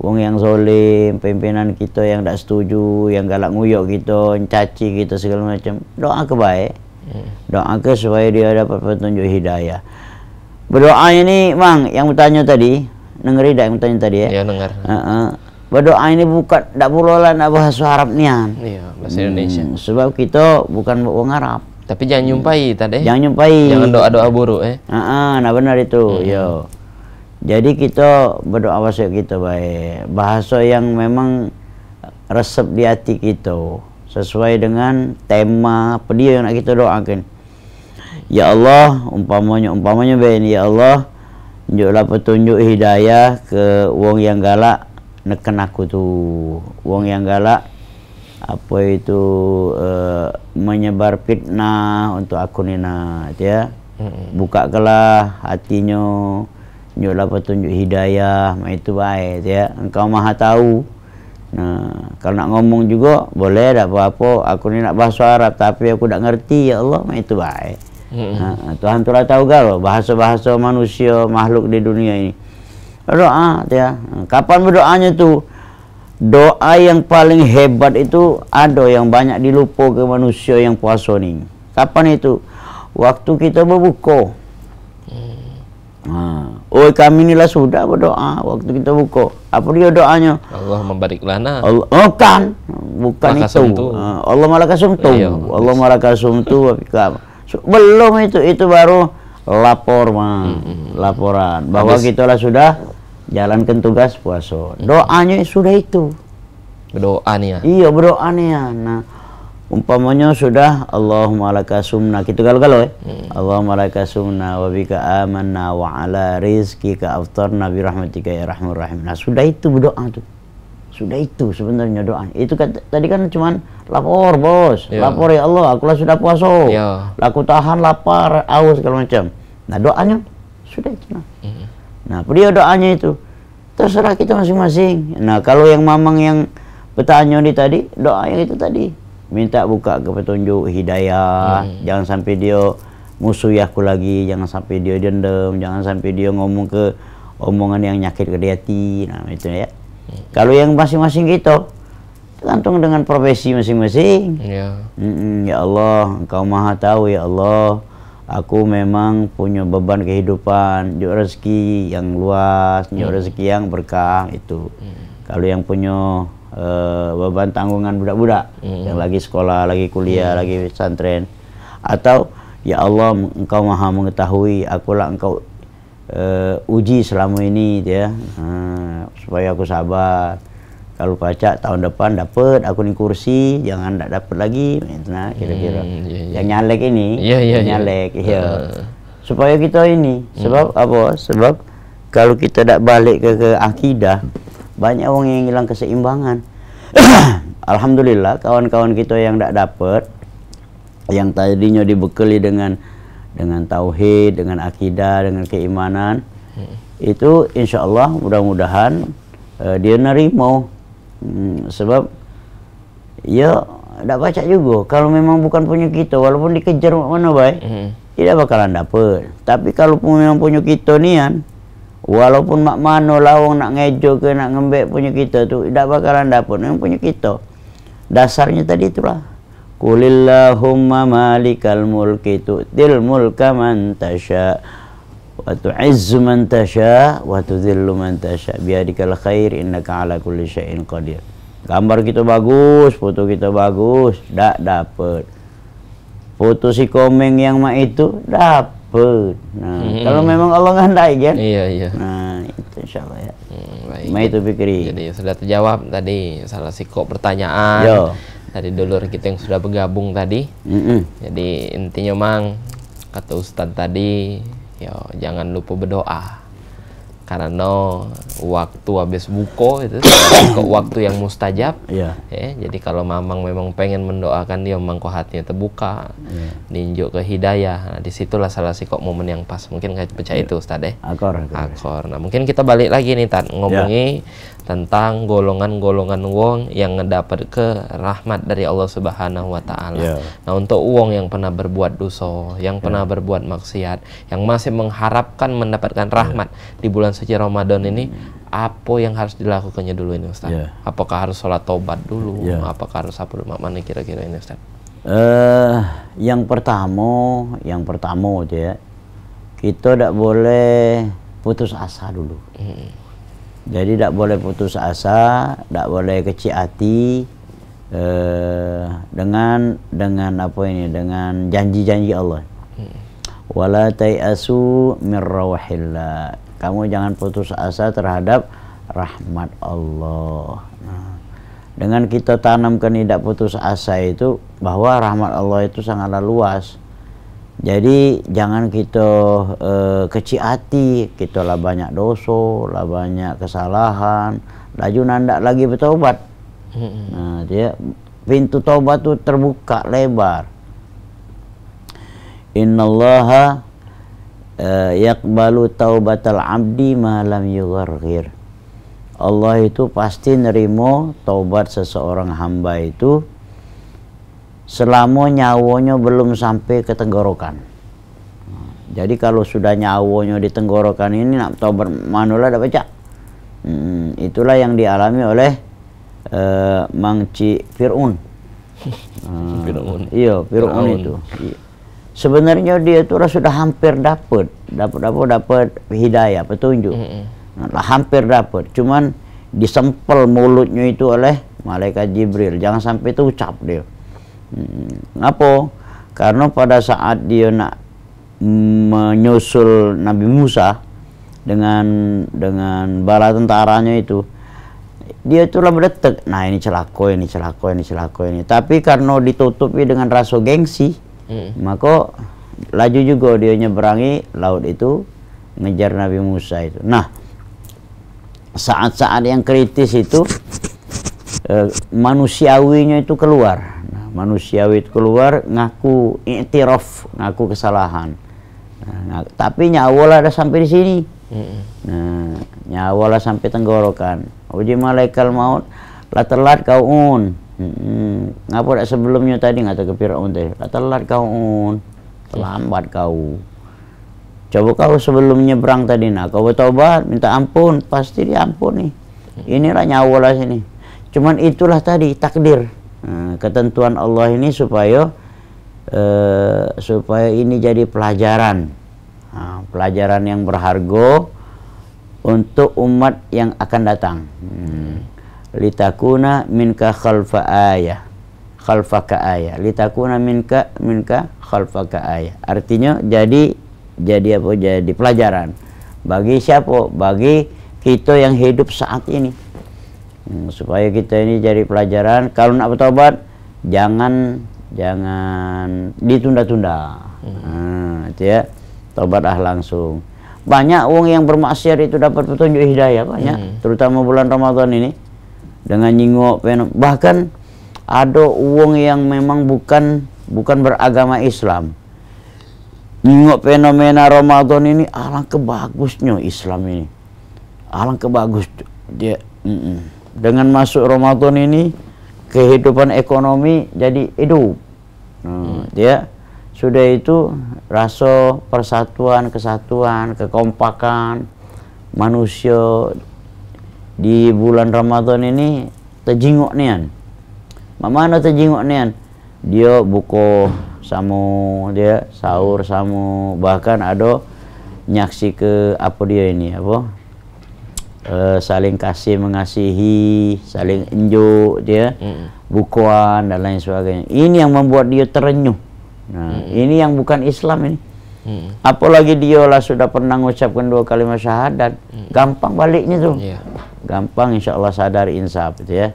wong yang zolim, pimpinan kita yang tidak setuju, yang galak nguyok kita, caci kita segala macam, doa ke baik, doa ke supaya dia dapat petunjuk hidayah. Berdoa ini, mang, yang bertanya tadi, dengeri tak yang bertanya tadi ya? Iya dengar. Heeh. Berdoa ini bukan tak perlu lah nak bahasa Arab nian. Iya, bahasa Indonesia. Hmm, sebab kita bukan orang Arab. Tapi jangan nyumpai tadi. Jangan nyumpai. Jangan doa-doa buruk eh. Heeh, nah benar itu. Yo. Jadi kita berdoa bahasa kita baik. Bahasa yang memang resep di hati kita sesuai dengan tema pedia yang nak kita doakan. Ya Allah, umpamanya umpamanya baik ya Allah, tunjuklah petunjuk hidayah ke wong yang galak neken aku tu. Wong yang galak apa itu eh, menyebar fitnah untuk aku ni nak ya. Buka kelah hatinya, tunjuklah petunjuk hidayah, mah itu baik ya. Engkau maha tahu. Nah, kalau nak ngomong juga boleh tak apa-apa. Aku ni nak bahasa Arab tapi aku tak ngerti ya Allah, mah itu baik. Ha, Tuhan telah tahu kalau bahasa-bahasa manusia makhluk di dunia ini. Doa ya. Kapan berdoanya tu? Doa yang paling hebat itu ada yang banyak dilupa ke manusia yang puasa ni. Kapan itu? Waktu kita berbuka. Ha. Oh kami ni lah sudah berdoa waktu kita buka. Apa dia doanya? Allah membarik lana. Allah oh, kan bukan Malakasum itu tu. Ha, Allah malakasum tu Iya. Allah malakasum tu belum itu itu baru lapor mah laporan bahwa kita lah sudah jalankan tugas puasa. Doanya sudah itu. Berdoa nih ya. iya berdoa nih ya. Nah umpamanya sudah Allahumma lakasumna gitu kalau kalau eh Allahumma lakasumna wa bika amanna wa ala rizkika aftarna bi rahmatika ya rahman rahim. Nah sudah itu berdoa tuh. Sudah itu sebenarnya doa. Itu kan tadi kan cuman lapor bos. Ya. lapor ya Allah akulah sudah puasa. Ya. aku tahan lapar aus segala macam. Nah doanya sudah itu nah nah beliau doanya itu. Terserah kita masing-masing. Nah kalau yang mamang yang bertanya di tadi doa yang itu tadi. Minta buka ke petunjuk hidayah. Jangan sampai dia musuhi aku lagi. Jangan sampai dia dendam. Jangan sampai dia ngomong ke omongan yang nyakit ke hati. Nah itu ya. Kalau yang masing-masing kita tergantung dengan profesi masing-masing. Ya. Mm-mm, ya Allah, Engkau Maha Tahu ya Allah. Aku memang punya beban kehidupan, juga rezeki yang luas, juga rezeki yang berkah itu. Kalau yang punya eh, beban tanggungan budak-budak yang lagi sekolah, lagi kuliah, lagi pesantren, atau ya Allah, Engkau Maha mengetahui, akulah Engkau eh, uji selama ini ya, Ah, supaya aku sabar kalau baca tahun depan dapat aku nih kursi jangan tak dapat lagi. Nah kira-kira. Hmm, iya, iya. yang nyalek ini Iya, iya, yang iya. nyalek iya. Ah. supaya kita ini sebab apa? Sebab kalau kita tak balik ke, ke akidah banyak orang yang hilang keseimbangan. Alhamdulillah kawan-kawan kita yang tak dapat yang tadinya dibekali dengan dengan tauhid dengan akidah dengan keimanan itu insya Allah mudah-mudahan eh, dia nerimo Hmm, sebab ya tak baca juga. Kalau memang bukan punya kita walaupun dikejar mana baik Hmm. tidak bakalan dapet. Tapi kalau pun memang punya kita nian walaupun mak mano lawang nak ngejo ke nak ngembek punya kita tu tidak bakalan dapet memang punya kita. Dasarnya tadi itulah. Qulillahumma malikal mulki tu'til mulka man tasha wa tu'izzu man tasha wa tudhillu man tasha biadikal khair innaka ala kulli syai'in qadir gambar kita bagus foto kita bagus tak dapet foto si komeng yang mak itu dapet nah Hmm. kalau memang Allah ngandai kan Iya, iya. nah itu insyaallah ya Hmm, baik. Ma itu pikiri Jadi sudah terjawab tadi salah sikok pertanyaan Yo. dari dulur kita yang sudah bergabung tadi. Mm-mm. Jadi intinya mang kata Ustadz tadi, yo jangan lupa berdoa. Karena waktu habis buko itu kok waktu yang mustajab. Iya. Ya, jadi kalau mamang memang pengen mendoakan dia, memang kok hatinya terbuka, ninjuk ke hidayah. Nah, di situlah salah sikok momen yang pas. Mungkin kayak percaya itu Ustadz ya. akor akor. Akor. Nah, mungkin kita balik lagi nih Tan ngomongi tentang golongan-golongan wong yang ngedapat ke rahmat dari Allah Subhanahu wa taala. Ya. Nah, untuk wong yang pernah berbuat dosa, yang pernah berbuat maksiat, yang masih mengharapkan mendapatkan rahmat di bulan suci Ramadan ini, apa yang harus dilakukannya dulu ini Ustaz? Ya. Apakah harus sholat tobat dulu? Ya. Apakah harus apa? Mana kira-kira ini Ustaz? Eh, yang pertama, yang pertama itu ya, kita tidak boleh putus asa dulu. Jadi tidak boleh putus asa, tidak boleh kecil hati eh, dengan dengan apa ini, dengan janji-janji Allah. Wala tayasu min rawahillah. Kamu jangan putus asa terhadap rahmat Allah. Nah, dengan kita tanamkan tidak putus asa itu bahwa rahmat Allah itu sangatlah luas. Jadi jangan kita eh, kecil hati, kita lah banyak dosa, lah banyak kesalahan, laju nandak lagi bertobat. Nah, dia pintu taubat itu terbuka lebar. Innallaha eh, yaqbalu taubatal abdi ma lam yughargir. Allah itu pasti nerimo taubat seseorang hamba itu selama nyawanya belum sampai ke tenggorokan. Jadi kalau sudah nyawanya di tenggorokan ini nak taubat manulah dah baca. Hmm, itulah yang dialami oleh eh, Mangci Fir'un. Fir'aun. Iya, Fir'un itu. Sebenarnya dia itu sudah hampir dapat, dapat apa dapat hidayah, petunjuk. Nah, lah hampir dapat, cuman disempel mulutnya itu oleh malaikat Jibril. Jangan sampai itu ucap dia. Hmm, Ngapa? Karena pada saat dia nak menyusul Nabi Musa dengan dengan bala tentaranya itu dia itulah berdetek nah ini celako ini celako ini celako ini tapi karena ditutupi dengan rasa gengsi Hmm. maka laju juga dia nyeberangi laut itu ngejar Nabi Musa itu nah saat-saat yang kritis itu eh, manusiawinya itu keluar nah, manusiawi itu keluar ngaku iktiraf ngaku kesalahan nah, nga- tapi nyawa lah ada sampai di sini Mm-mm. Nah, nyawa lah sampai tenggorokan. Uji malaikat maut, lah telat kau un. Hmm, ngapa sebelumnya tadi ngata ke Firaun? Lah telat kau un. Terlambat kau. Coba kau sebelum nyebrang tadi nak kau bertobat minta ampun pasti diampuni. Inilah nyawa lah sini. cuman itulah tadi takdir nah, ketentuan Allah ini supaya uh, supaya ini jadi pelajaran nah, pelajaran yang berharga untuk umat yang akan datang hmm. Litakuna minka khalfa ayah. Khalfaka ayah. Litakuna minka minka khalfaka ayah. Artinya jadi jadi apa? Jadi pelajaran. Bagi siapa? Bagi kita yang hidup saat ini. Hmm, supaya kita ini jadi pelajaran. Kalau nak bertobat jangan jangan ditunda-tunda. Hmm. itu ya. Tobatlah langsung. Banyak uang yang bermaksiat itu dapat petunjuk hidayah banyak. Hmm. terutama bulan Ramadan ini dengan nyingok bahkan ada uang yang memang bukan bukan beragama Islam. Nengok fenomena Ramadan ini alangkah bagusnya Islam ini. Alangkah bagus dia mm -mm. dengan masuk Ramadan ini kehidupan ekonomi jadi hidup. Nah, hmm. dia sudah itu rasa persatuan, kesatuan, kekompakan manusia di bulan Ramadan ini terjingok nian mana terjenguk nian dia buku samu dia sahur samu bahkan ada nyaksi ke apa dia ini apa e, saling kasih mengasihi saling enjuk dia mm. bukuan dan lain sebagainya ini yang membuat dia terenyuh nah mm. ini yang bukan Islam ini mm. apalagi dia lah sudah pernah mengucapkan dua kalimat syahadat mm. gampang baliknya tuh yeah. Gampang insya Allah sadar insaf gitu ya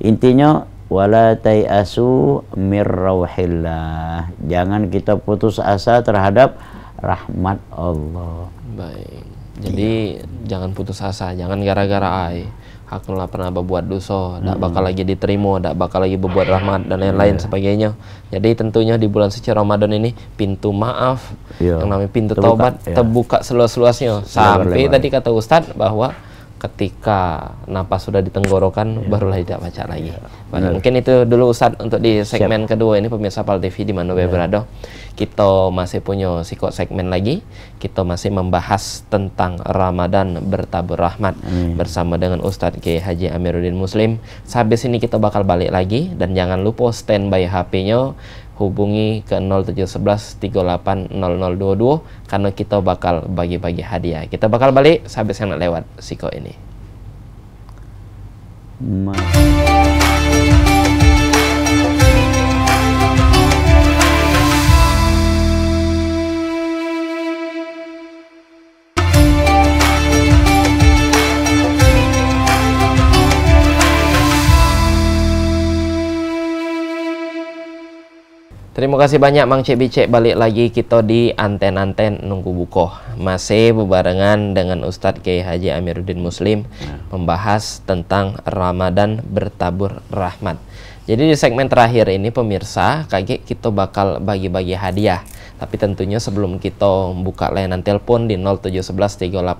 intinya wala tayasu mir rauhillah. Jangan kita putus asa terhadap rahmat Allah. Baik. Jadi iya. jangan putus asa, jangan gara-gara ai aku lah pernah berbuat dosa, tak bakal lagi diterima, tak bakal lagi berbuat rahmat dan lain-lain yeah. sebagainya. Jadi tentunya di bulan suci Ramadan ini pintu maaf yeah. yang namanya pintu terbuka, taubat yeah. terbuka seluas-luasnya. Sampai tadi kata Ustadz bahwa ketika napas sudah ditenggorokan ya. barulah tidak baca lagi. Ya, mungkin itu dulu Ustaz untuk di segmen Siap. kedua ini pemirsa Pal TV di mana ya. berada. Kita masih punya sikot segmen lagi. Kita masih membahas tentang Ramadan bertabur rahmat Amin. bersama dengan Ustadz Kiai Haji Amiruddin Muslim. Sehabis ini kita bakal balik lagi dan jangan lupa standby HP-nya hubungi ke 0711 380022 karena kita bakal bagi-bagi hadiah. Kita bakal balik sehabis yang lewat siko ini. Terima kasih banyak Mang Cik Bicek balik lagi kita di anten-anten nunggu buko masih bebarengan dengan Ustadz Kiai Haji Amiruddin Muslim ya. membahas tentang Ramadan bertabur rahmat. Jadi di segmen terakhir ini pemirsa kaget kita bakal bagi-bagi hadiah. Tapi tentunya sebelum kita buka layanan telepon di 0711380022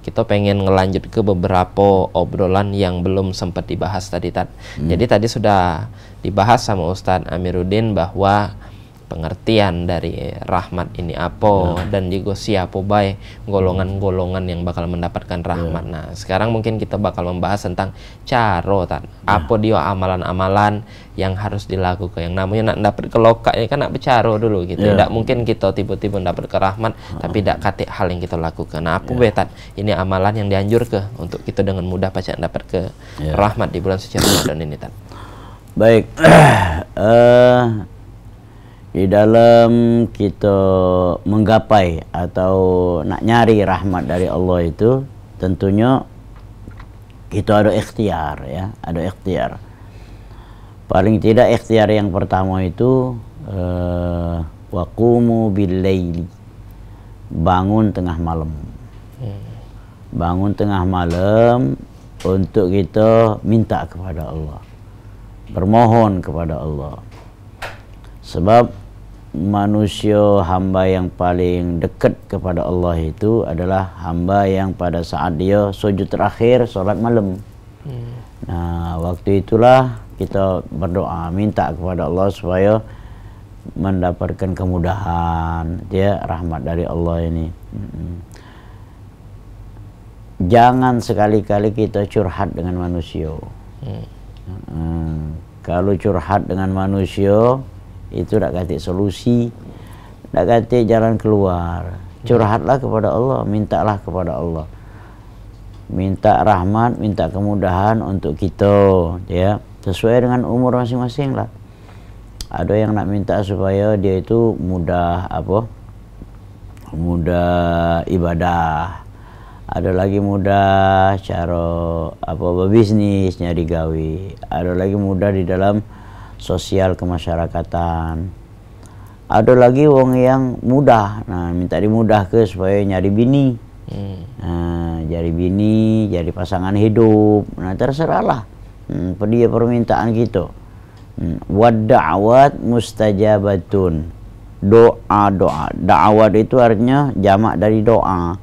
kita pengen ngelanjut ke beberapa obrolan yang belum sempat dibahas tadi Tad. Hmm. Jadi tadi sudah dibahas sama Ustadz Amiruddin bahwa pengertian dari rahmat ini apa ya. dan juga siapa baik golongan-golongan yang bakal mendapatkan rahmat. Ya. Nah, sekarang mungkin kita bakal membahas tentang cara tan ya. apa dia amalan-amalan yang harus dilakukan. Yang namanya nak dapat keloka ya kan nak bicara dulu gitu. Tidak ya. mungkin kita tiba-tiba dapat ke rahmat tapi tidak kate hal yang kita lakukan. Nah, apa ya. betat? Ini amalan yang dianjur ke untuk kita dengan mudah pacak dapat ke ya. rahmat di bulan suci Ramadan ini tan. Baik. uh, di dalam kita menggapai atau nak nyari rahmat dari Allah itu tentunya kita ada ikhtiar ya, ada ikhtiar. Paling tidak ikhtiar yang pertama itu uh, waqumu bil Bangun tengah malam. Hmm. Bangun tengah malam untuk kita minta kepada Allah bermohon kepada Allah sebab manusia hamba yang paling dekat kepada Allah itu adalah hamba yang pada saat dia sujud terakhir solat malam hmm. nah waktu itulah kita berdoa minta kepada Allah supaya mendapatkan kemudahan dia rahmat dari Allah ini hmm. jangan sekali-kali kita curhat dengan manusia. Hmm. Hmm. Kalau curhat dengan manusia itu tak kata solusi, tak kata jalan keluar. Curhatlah kepada Allah, mintalah kepada Allah. Minta rahmat, minta kemudahan untuk kita, ya. Sesuai dengan umur masing-masing lah. Ada yang nak minta supaya dia itu mudah apa? Mudah ibadah ada lagi mudah cara apa berbisnis nyari gawe ada lagi mudah di dalam sosial kemasyarakatan. Ada lagi wong yang mudah. Nah minta dimudah ke supaya nyari bini. Hmm. nah, jadi bini jadi pasangan hidup. Nah terserahlah hmm, dia permintaan gitu hmm. wada'awat mustajabatun. Doa doa. Da'awat itu artinya jamak dari doa.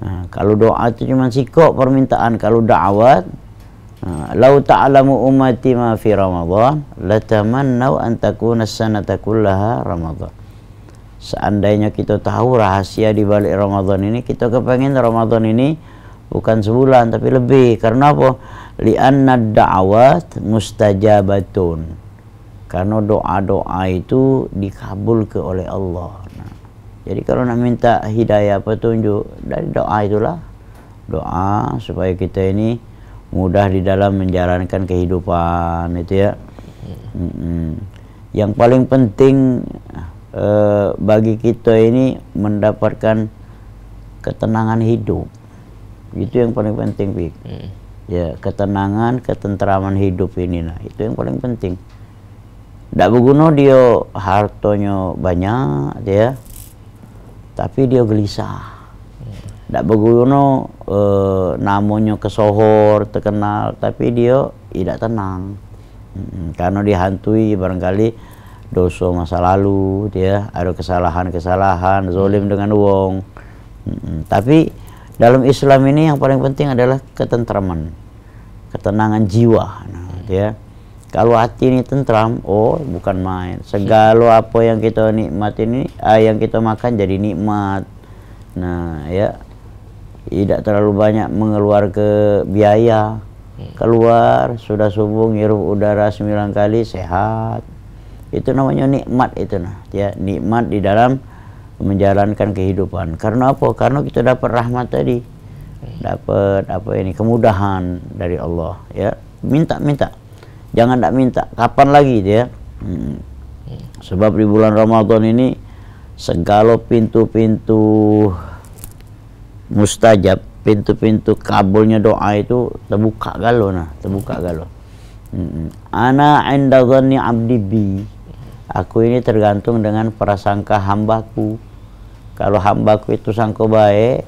Ha, kalau doa itu cuma sikap permintaan, kalau da'awat ha, lau ta'lamu ummati ma fi Ramadan latamannau an takuna sanata kullaha Ramadan. Seandainya kita tahu rahasia di balik Ramadan ini, kita kepengen Ramadan ini bukan sebulan tapi lebih. Karena apa? Li'anna da'awat mustajabatun. Karena doa-doa itu dikabul ke oleh Allah. Jadi kalau nak minta hidayah petunjuk dari doa itulah doa supaya kita ini mudah di dalam menjalankan kehidupan itu ya. Hmm. Yang paling penting uh, bagi kita ini mendapatkan ketenangan hidup. Itu yang paling penting, Bik. Hmm. Ya, ketenangan, ketenteraman hidup ini nah, itu yang paling penting. Tak berguna dia hartonya banyak, ya tapi dia gelisah tidak berguna eh, namanya kesohor terkenal tapi dia tidak tenang hmm, karena dihantui barangkali dosa masa lalu dia ada kesalahan-kesalahan zolim dengan wong hmm, tapi dalam Islam ini yang paling penting adalah ketentraman ketenangan jiwa nah, dia kalau hati ini tentram, oh bukan main. Segala apa yang kita nikmat ini, ah, yang kita makan jadi nikmat. Nah, ya tidak terlalu banyak mengeluar ke biaya. Keluar sudah subuh ngirup udara sembilan kali sehat. Itu namanya nikmat itu nah. Ya, nikmat di dalam menjalankan kehidupan. Karena apa? Karena kita dapat rahmat tadi. Dapat apa ini kemudahan dari Allah, ya. Minta-minta jangan tak minta kapan lagi dia hmm. sebab di bulan Ramadan ini segala pintu-pintu mustajab pintu-pintu kabulnya doa itu terbuka galau nah terbuka galau. Hmm. ana inda dhanni abdi bi. Aku ini tergantung dengan prasangka hambaku. Kalau hambaku itu sangko baik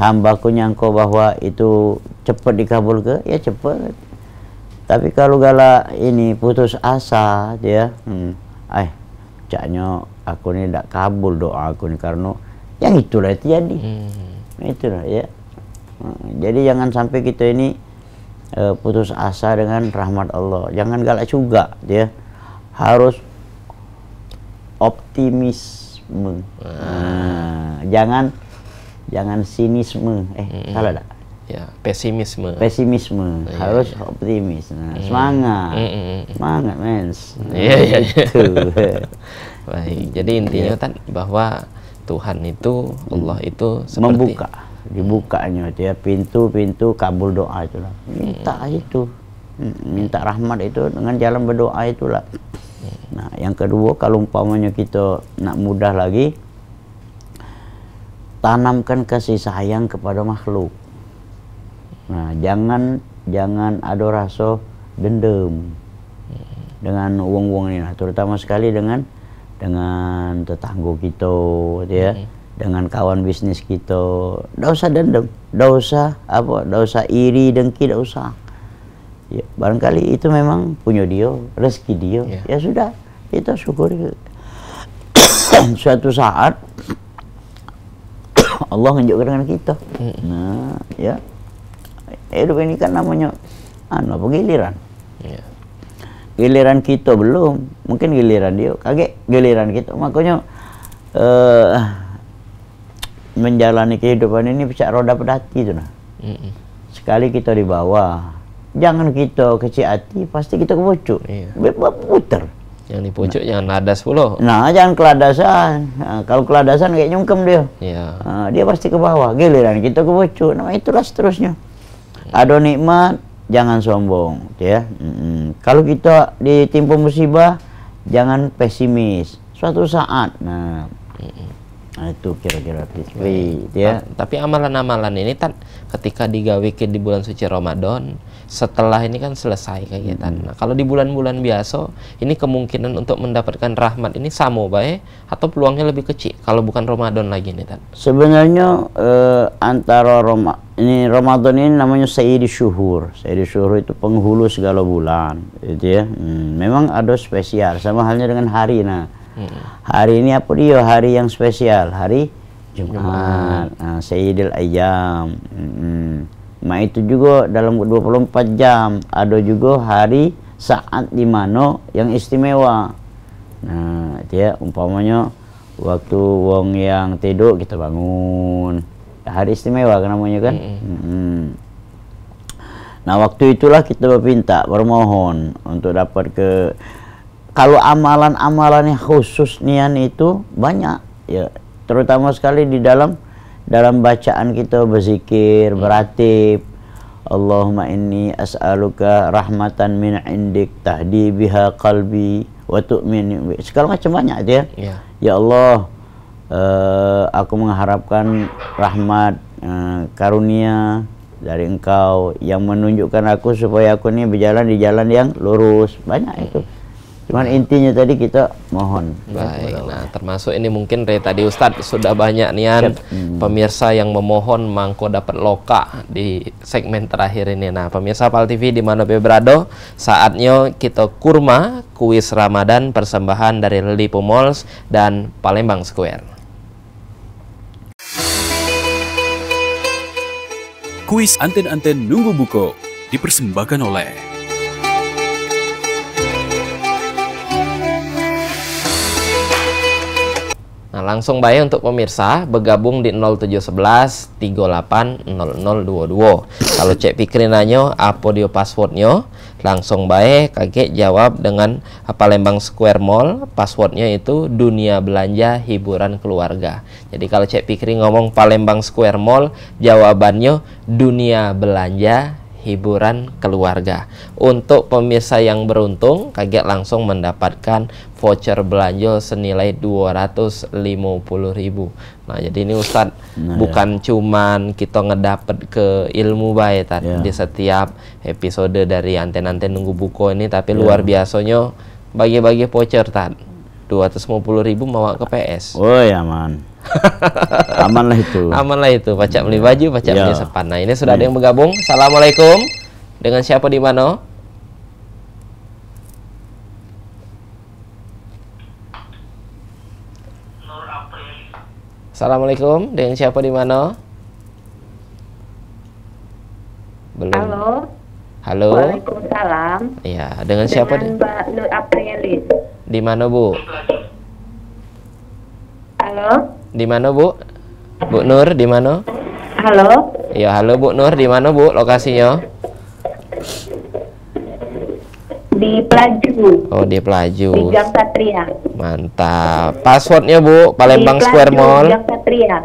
hambaku nyangko bahwa itu cepat dikabul ke ya cepat tapi kalau gala ini putus asa dia hmm, eh caknya aku ini tidak kabul doa aku ini karena yang itulah itu jadi hmm. Itulah ya. Hmm, jadi jangan sampai kita ini uh, putus asa dengan rahmat Allah. Jangan galak juga dia harus optimisme. Nah, jangan jangan sinisme. Eh hmm. salah tak? Ya pesimisme. Pesimisme. Ya, harus ya. optimis. Nah, hmm. semangat. Hmm, semangat mens. Iya iya itu baik jadi intinya kan bahwa Tuhan itu Allah itu seperti membuka dibukanya ya pintu-pintu kabul doa itulah. Minta hmm. itu. Minta rahmat itu dengan jalan berdoa itulah. Nah yang kedua kalau umpamanya kita nak mudah lagi tanamkan kasih sayang kepada makhluk. Nah, jangan jangan ada rasa dendam dengan uang-uang ini, nah, terutama sekali dengan dengan tetangga kita, ya, hmm. dengan kawan bisnis kita. Tidak usah dendam, tidak usah apa, tidak usah iri dengki, tidak usah. Ya, barangkali itu memang punya dia, rezeki dia. Yeah. Ya sudah, kita syukuri. Suatu saat Allah menunjukkan dengan kita. Hmm. Nah, ya hidup ini kan namanya anu apa giliran yeah. Giliran kita belum mungkin giliran dia kaget giliran kita makanya uh, menjalani kehidupan ini bisa roda pedati itu nah. Sekali kita di bawah, jangan kita kecil hati, pasti kita ke pucuk. Iya. Puter. Yang di pucuk jangan nadas pula. Nah, jangan keladasan. Nah, kalau keladasan kayak nyungkem dia. Ya. Ah, dia pasti ke bawah. Giliran kita ke pucuk. Nah, itulah seterusnya. Ada nikmat, jangan sombong, ya. Mm-mm. Kalau kita ditimpa musibah, jangan pesimis. Suatu saat, nah, nah itu kira-kira fitri, ya. Ta- Tapi amalan-amalan ini kan ketika digawekin di bulan suci Ramadan, setelah ini kan selesai kegiatan. Nah, kalau di bulan-bulan biasa, ini kemungkinan untuk mendapatkan rahmat ini sama baik atau peluangnya lebih kecil kalau bukan Ramadan lagi nih Tan. Sebenarnya eh, antara Roma, ini Ramadan ini namanya Sayyidi Syuhur. Sayyidi Syuhur itu penghulu segala bulan, gitu ya. Hmm, memang ada spesial, sama halnya dengan hari. Nah, hari ini apa dia? Hari yang spesial, hari Jumat, Nah, Sayyidil Ayyam. Hmm. Nah itu juga dalam 24 jam ada juga hari saat di mana yang istimewa. Nah, itu ya umpamanya waktu wong yang tidur kita bangun. Hari istimewa kan namanya kan. Mm-mm. Nah, waktu itulah kita berpinta, bermohon untuk dapat ke kalau amalan-amalan yang khusus nian itu banyak ya, terutama sekali di dalam dalam bacaan kita berzikir, beratib. Allahumma inni as'aluka rahmatan min indik tahdi biha qalbi wa tu'min bi-" segala macam banyak itu ya. Ya. Ya Allah, eh, aku mengharapkan rahmat eh, karunia dari Engkau yang menunjukkan aku supaya aku ini berjalan di jalan yang lurus. Banyak itu. Cuman intinya tadi kita mohon. Baik, nah termasuk ini mungkin dari tadi Ustadz sudah banyak nian pemirsa yang memohon mangko dapat loka di segmen terakhir ini. Nah pemirsa Pal TV di mana be berado, saatnya kita kurma kuis Ramadan persembahan dari Lipo Malls dan Palembang Square. Kuis anten-anten nunggu buko dipersembahkan oleh Nah, langsung baik untuk pemirsa bergabung di 0711 38 0022. Kalau cek pikirin nanya apa dia passwordnya, langsung baik kaget jawab dengan Palembang Square Mall, passwordnya itu dunia belanja hiburan keluarga. Jadi kalau cek pikirin ngomong Palembang Square Mall, jawabannya dunia belanja hiburan keluarga. Untuk pemirsa yang beruntung, kaget langsung mendapatkan voucher belanja senilai 250.000. Nah, jadi ini Ustadz Nah, bukan cuman kita ngedapet ke ilmu baik Tad, Ya. di setiap episode dari anten-anten nunggu buku ini tapi luar biasanya bagi-bagi voucher Tad. 250.000 mau ke PS. Woi aman. aman lah itu. Aman lah itu, pacak beli baju, pacak Ya. beli sepan. Nah, ini sudah ada yang bergabung. Assalamualaikum. Dengan siapa di mana? Assalamualaikum. Dengan siapa di mana? Belum. Halo. Halo. Waalaikumsalam. Iya, dengan siapa di, Dengan Mbak Nur Aprilis. di mana, Bu? Halo. Di mana, Bu? Bu Nur, di mana? Halo. Iya, halo Bu Nur, di mana, Bu? Lokasinya? Di Pelaju. Oh, di Pelaju. Di Gang Satria. Mantap. Passwordnya Bu, Palembang Di Square Pelaju, Mall. Gang Satria.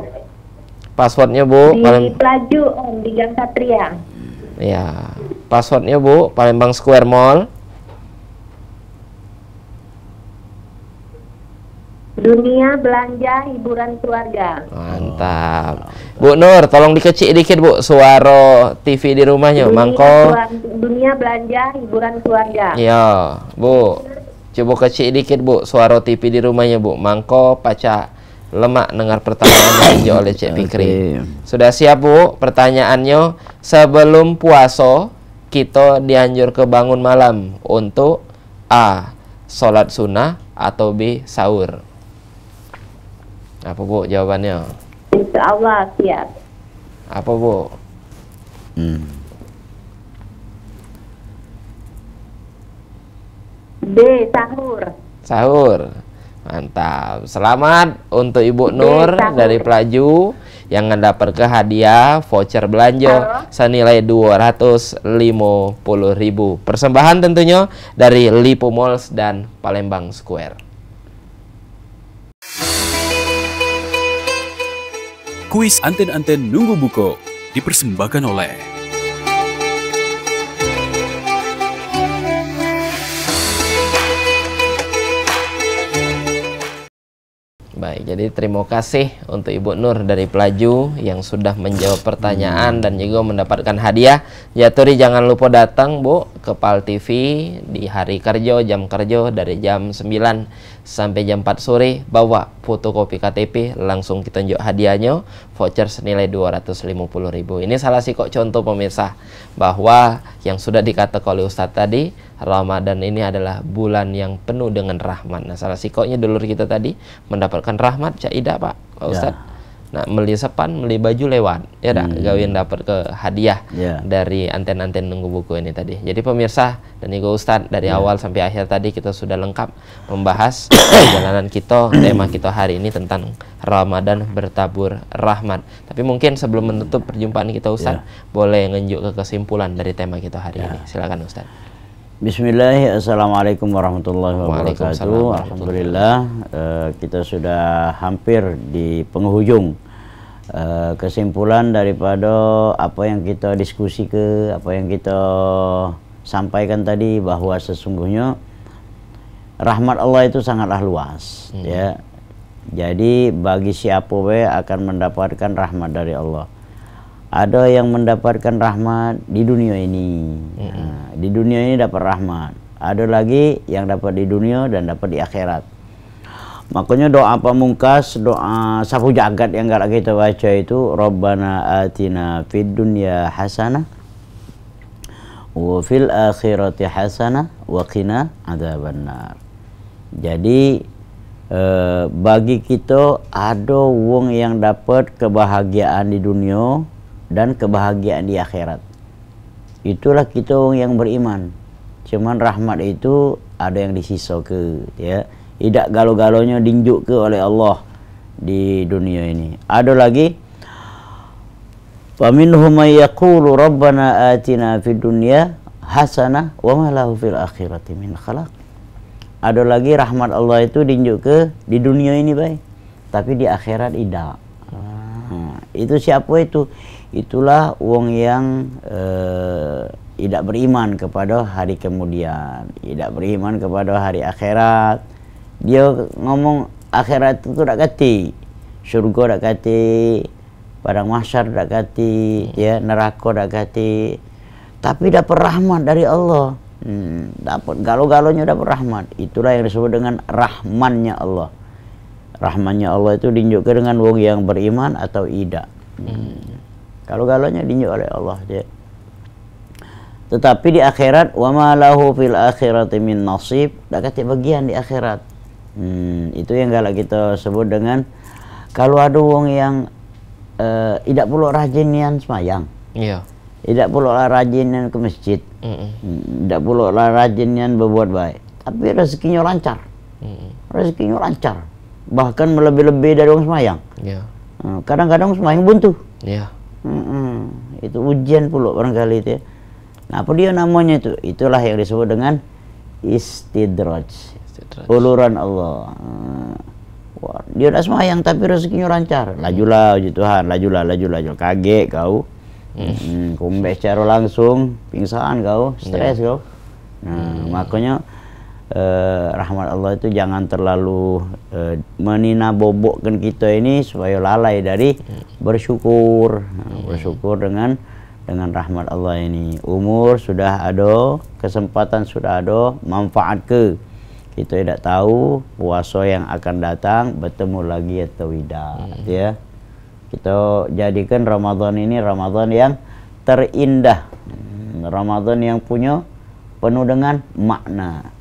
Passwordnya Bu, Di Palem Pelaju Om di Gang Satria. ya. Passwordnya Bu, Palembang Square Mall. Dunia belanja hiburan keluarga. Mantap. Bu Nur, tolong dikecil dikit Bu suara TV di rumahnya. Dunia, Mangko. keluar- dunia belanja hiburan keluarga. Ya, Bu. Coba kecil dikit Bu suara TV di rumahnya Bu. Mangko paca lemak dengar pertanyaan yang dijawab oleh Cek Fikri. Oke. Sudah siap Bu? Pertanyaannya sebelum puasa kita dianjur ke bangun malam untuk A. Sholat sunnah atau B. Sahur. Apa Bu jawabannya? Insya Allah siap. Apa Bu? Hmm. B. Sahur. Sahur. Mantap. Selamat untuk Ibu B, Nur sahur. dari Pelaju yang dapat ke hadiah voucher belanja Halo. senilai 250.000 persembahan tentunya dari Lipo Malls dan Palembang Square Kuis anten-anten nunggu buko dipersembahkan oleh Baik, jadi terima kasih untuk Ibu Nur dari Pelaju yang sudah menjawab pertanyaan dan juga mendapatkan hadiah. Jaturi jangan lupa datang Bu ke Pal TV di hari kerja, jam kerja dari jam 9 sampai jam 4 sore. Bawa fotokopi KTP, langsung kita tunjuk hadiahnya, voucher senilai 250.000. Ini salah sih kok contoh pemirsa bahwa yang sudah dikatakan oleh Ustadz tadi, Ramadan ini adalah bulan yang penuh dengan rahmat. Nah, salah sikoknya dulur kita tadi mendapatkan rahmat Caidah Pak, Pak Ya. Nah, beli sepan, beli baju lewat, ya dak, gawin dapat ke hadiah Ya. dari anten-anten nunggu buku ini tadi. Jadi pemirsa dan juga Ustadz dari awal sampai akhir tadi kita sudah lengkap membahas perjalanan kita, tema kita hari ini tentang Ramadan bertabur rahmat. Tapi mungkin sebelum menutup perjumpaan kita Ustadz, boleh ngenjuk ke kesimpulan dari tema kita hari ini. Silakan Ustadz. Bismillah, Assalamualaikum warahmatullahi wabarakatuh. Alhamdulillah, eh, kita sudah hampir di penghujung eh, kesimpulan daripada apa yang kita diskusi ke, apa yang kita sampaikan tadi bahwa sesungguhnya rahmat Allah itu sangatlah luas, ya. Jadi bagi siapa we akan mendapatkan rahmat dari Allah. Ada yang mendapatkan rahmat di dunia ini. Nah, di dunia ini dapat rahmat. Ada lagi yang dapat di dunia dan dapat di akhirat. Makanya doa pamungkas, doa sapu jagat yang galak kita baca itu Rabbana atina fid dunya hasanah wa fil akhirati hasanah wa qina adzabannar. Jadi eh, bagi kita ada wong yang dapat kebahagiaan di dunia dan kebahagiaan di akhirat. Itulah kita yang beriman. Cuman rahmat itu ada yang disisa ke ya. Tidak galo-galonya dinjuk ke oleh Allah di dunia ini. Ada lagi Faminhum may yaqulu rabbana atina fid dunya hasanah wa ma lahu fil akhirati min khalaq. Ada lagi rahmat Allah itu dinjuk ke di dunia ini baik, tapi di akhirat tidak. Nah, itu siapa itu? Itulah wong yang eh, tidak beriman kepada hari kemudian, tidak beriman kepada hari akhirat. Dia ngomong akhirat itu tak kati, surga tak kati, padang mahsyar tak kati, ya neraka tak kati. Tapi dapat rahmat dari Allah. Hmm, dapat galau-galonya dapat rahmat. Itulah yang disebut dengan rahmannya Allah. Rahmannya Allah itu dinjukkan dengan wong yang beriman atau tidak. Hmm. Galau-galonya dinjuk oleh Allah. Ya. Tetapi di akhirat wa ma lahu fil akhirati min nasib, tak kata bagian di akhirat. Hmm, itu yang galak kita sebut dengan kalau ada wong yang eh, tidak perlu rajin nian semayang, Iya. tidak perlu lah rajin nian ke masjid. Hmm, tidak perlu lah rajin nian berbuat baik, tapi rezekinya lancar, Mm-mm. rezekinya lancar, bahkan melebih-lebih dari orang semayang. Iya. Hmm, Kadang-kadang semayang buntu. Iya. Mm-mm. Itu ujian pula barangkali itu ya. Nah, apa dia namanya itu? Itulah yang disebut dengan istidraj. Istidraj. Uluran Allah. Hmm. Wah, dia udah semayang tapi rezekinya lancar. Lajulah uji Tuhan, lajulah, lajulah, lajulah. Kaget kau. Hmm. Kumbek secara langsung, pingsan kau, stres kau. Nah, makanya eh, rahmat Allah itu jangan terlalu eh, menina bobokkan kita ini supaya lalai dari bersyukur. Nah, bersyukur dengan dengan rahmat Allah ini. Umur sudah ada kesempatan sudah ada manfaat ke? Kita tidak tahu puasa yang akan datang bertemu lagi atau tidak ya. Kita jadikan Ramadan ini Ramadan yang terindah. Hmm, Ramadan yang punya penuh dengan makna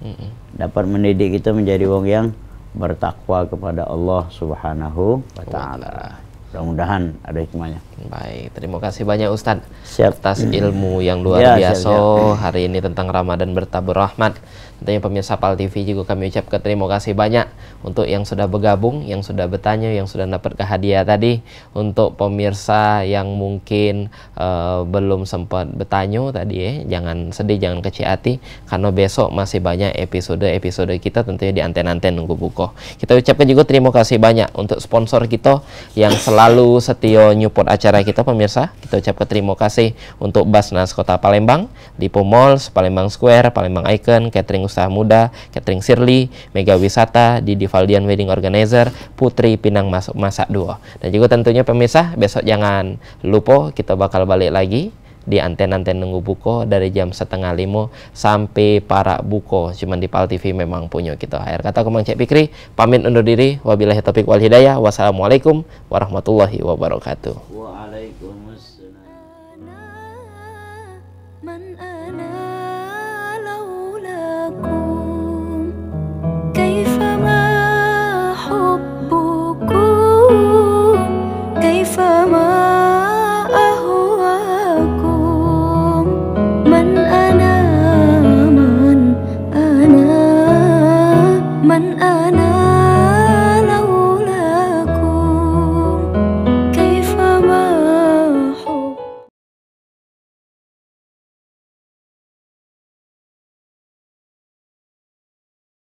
dapat mendidik kita menjadi wong yang bertakwa kepada Allah Subhanahu wa taala. Mudah-mudahan ada hikmahnya. Baik, terima kasih banyak Ustadz Siap. atas ilmu yang luar Ya, biasa siap, hari ini tentang Ramadan bertabur rahmat. Tentunya pemirsa Pal TV juga kami ucapkan terima kasih banyak untuk yang sudah bergabung, yang sudah bertanya, yang sudah dapat hadiah tadi. Untuk pemirsa yang mungkin uh, belum sempat bertanya tadi ya, jangan sedih, jangan kecil hati karena besok masih banyak episode-episode kita tentunya di anten-anten nunggu buko. Kita ucapkan juga terima kasih banyak untuk sponsor kita yang selalu setia nyupport acara kita pemirsa. Kita ucapkan terima kasih untuk Basnas Kota Palembang, Lipo Malls, Palembang Square, Palembang Icon, Catering Usaha Muda, Catering Sirli, Mega Wisata, Didi Valdian Wedding Organizer, Putri Pinang Masuk Masak 2. Dan juga tentunya pemirsa, besok jangan lupa kita bakal balik lagi di anten-anten nunggu buko dari jam setengah lima sampai para buko. Cuman di Pal TV memang punya kita akhir kata aku Mang Cek Pikri pamit undur diri. Wabillahi taufiq wal hidayah. Wassalamualaikum warahmatullahi wabarakatuh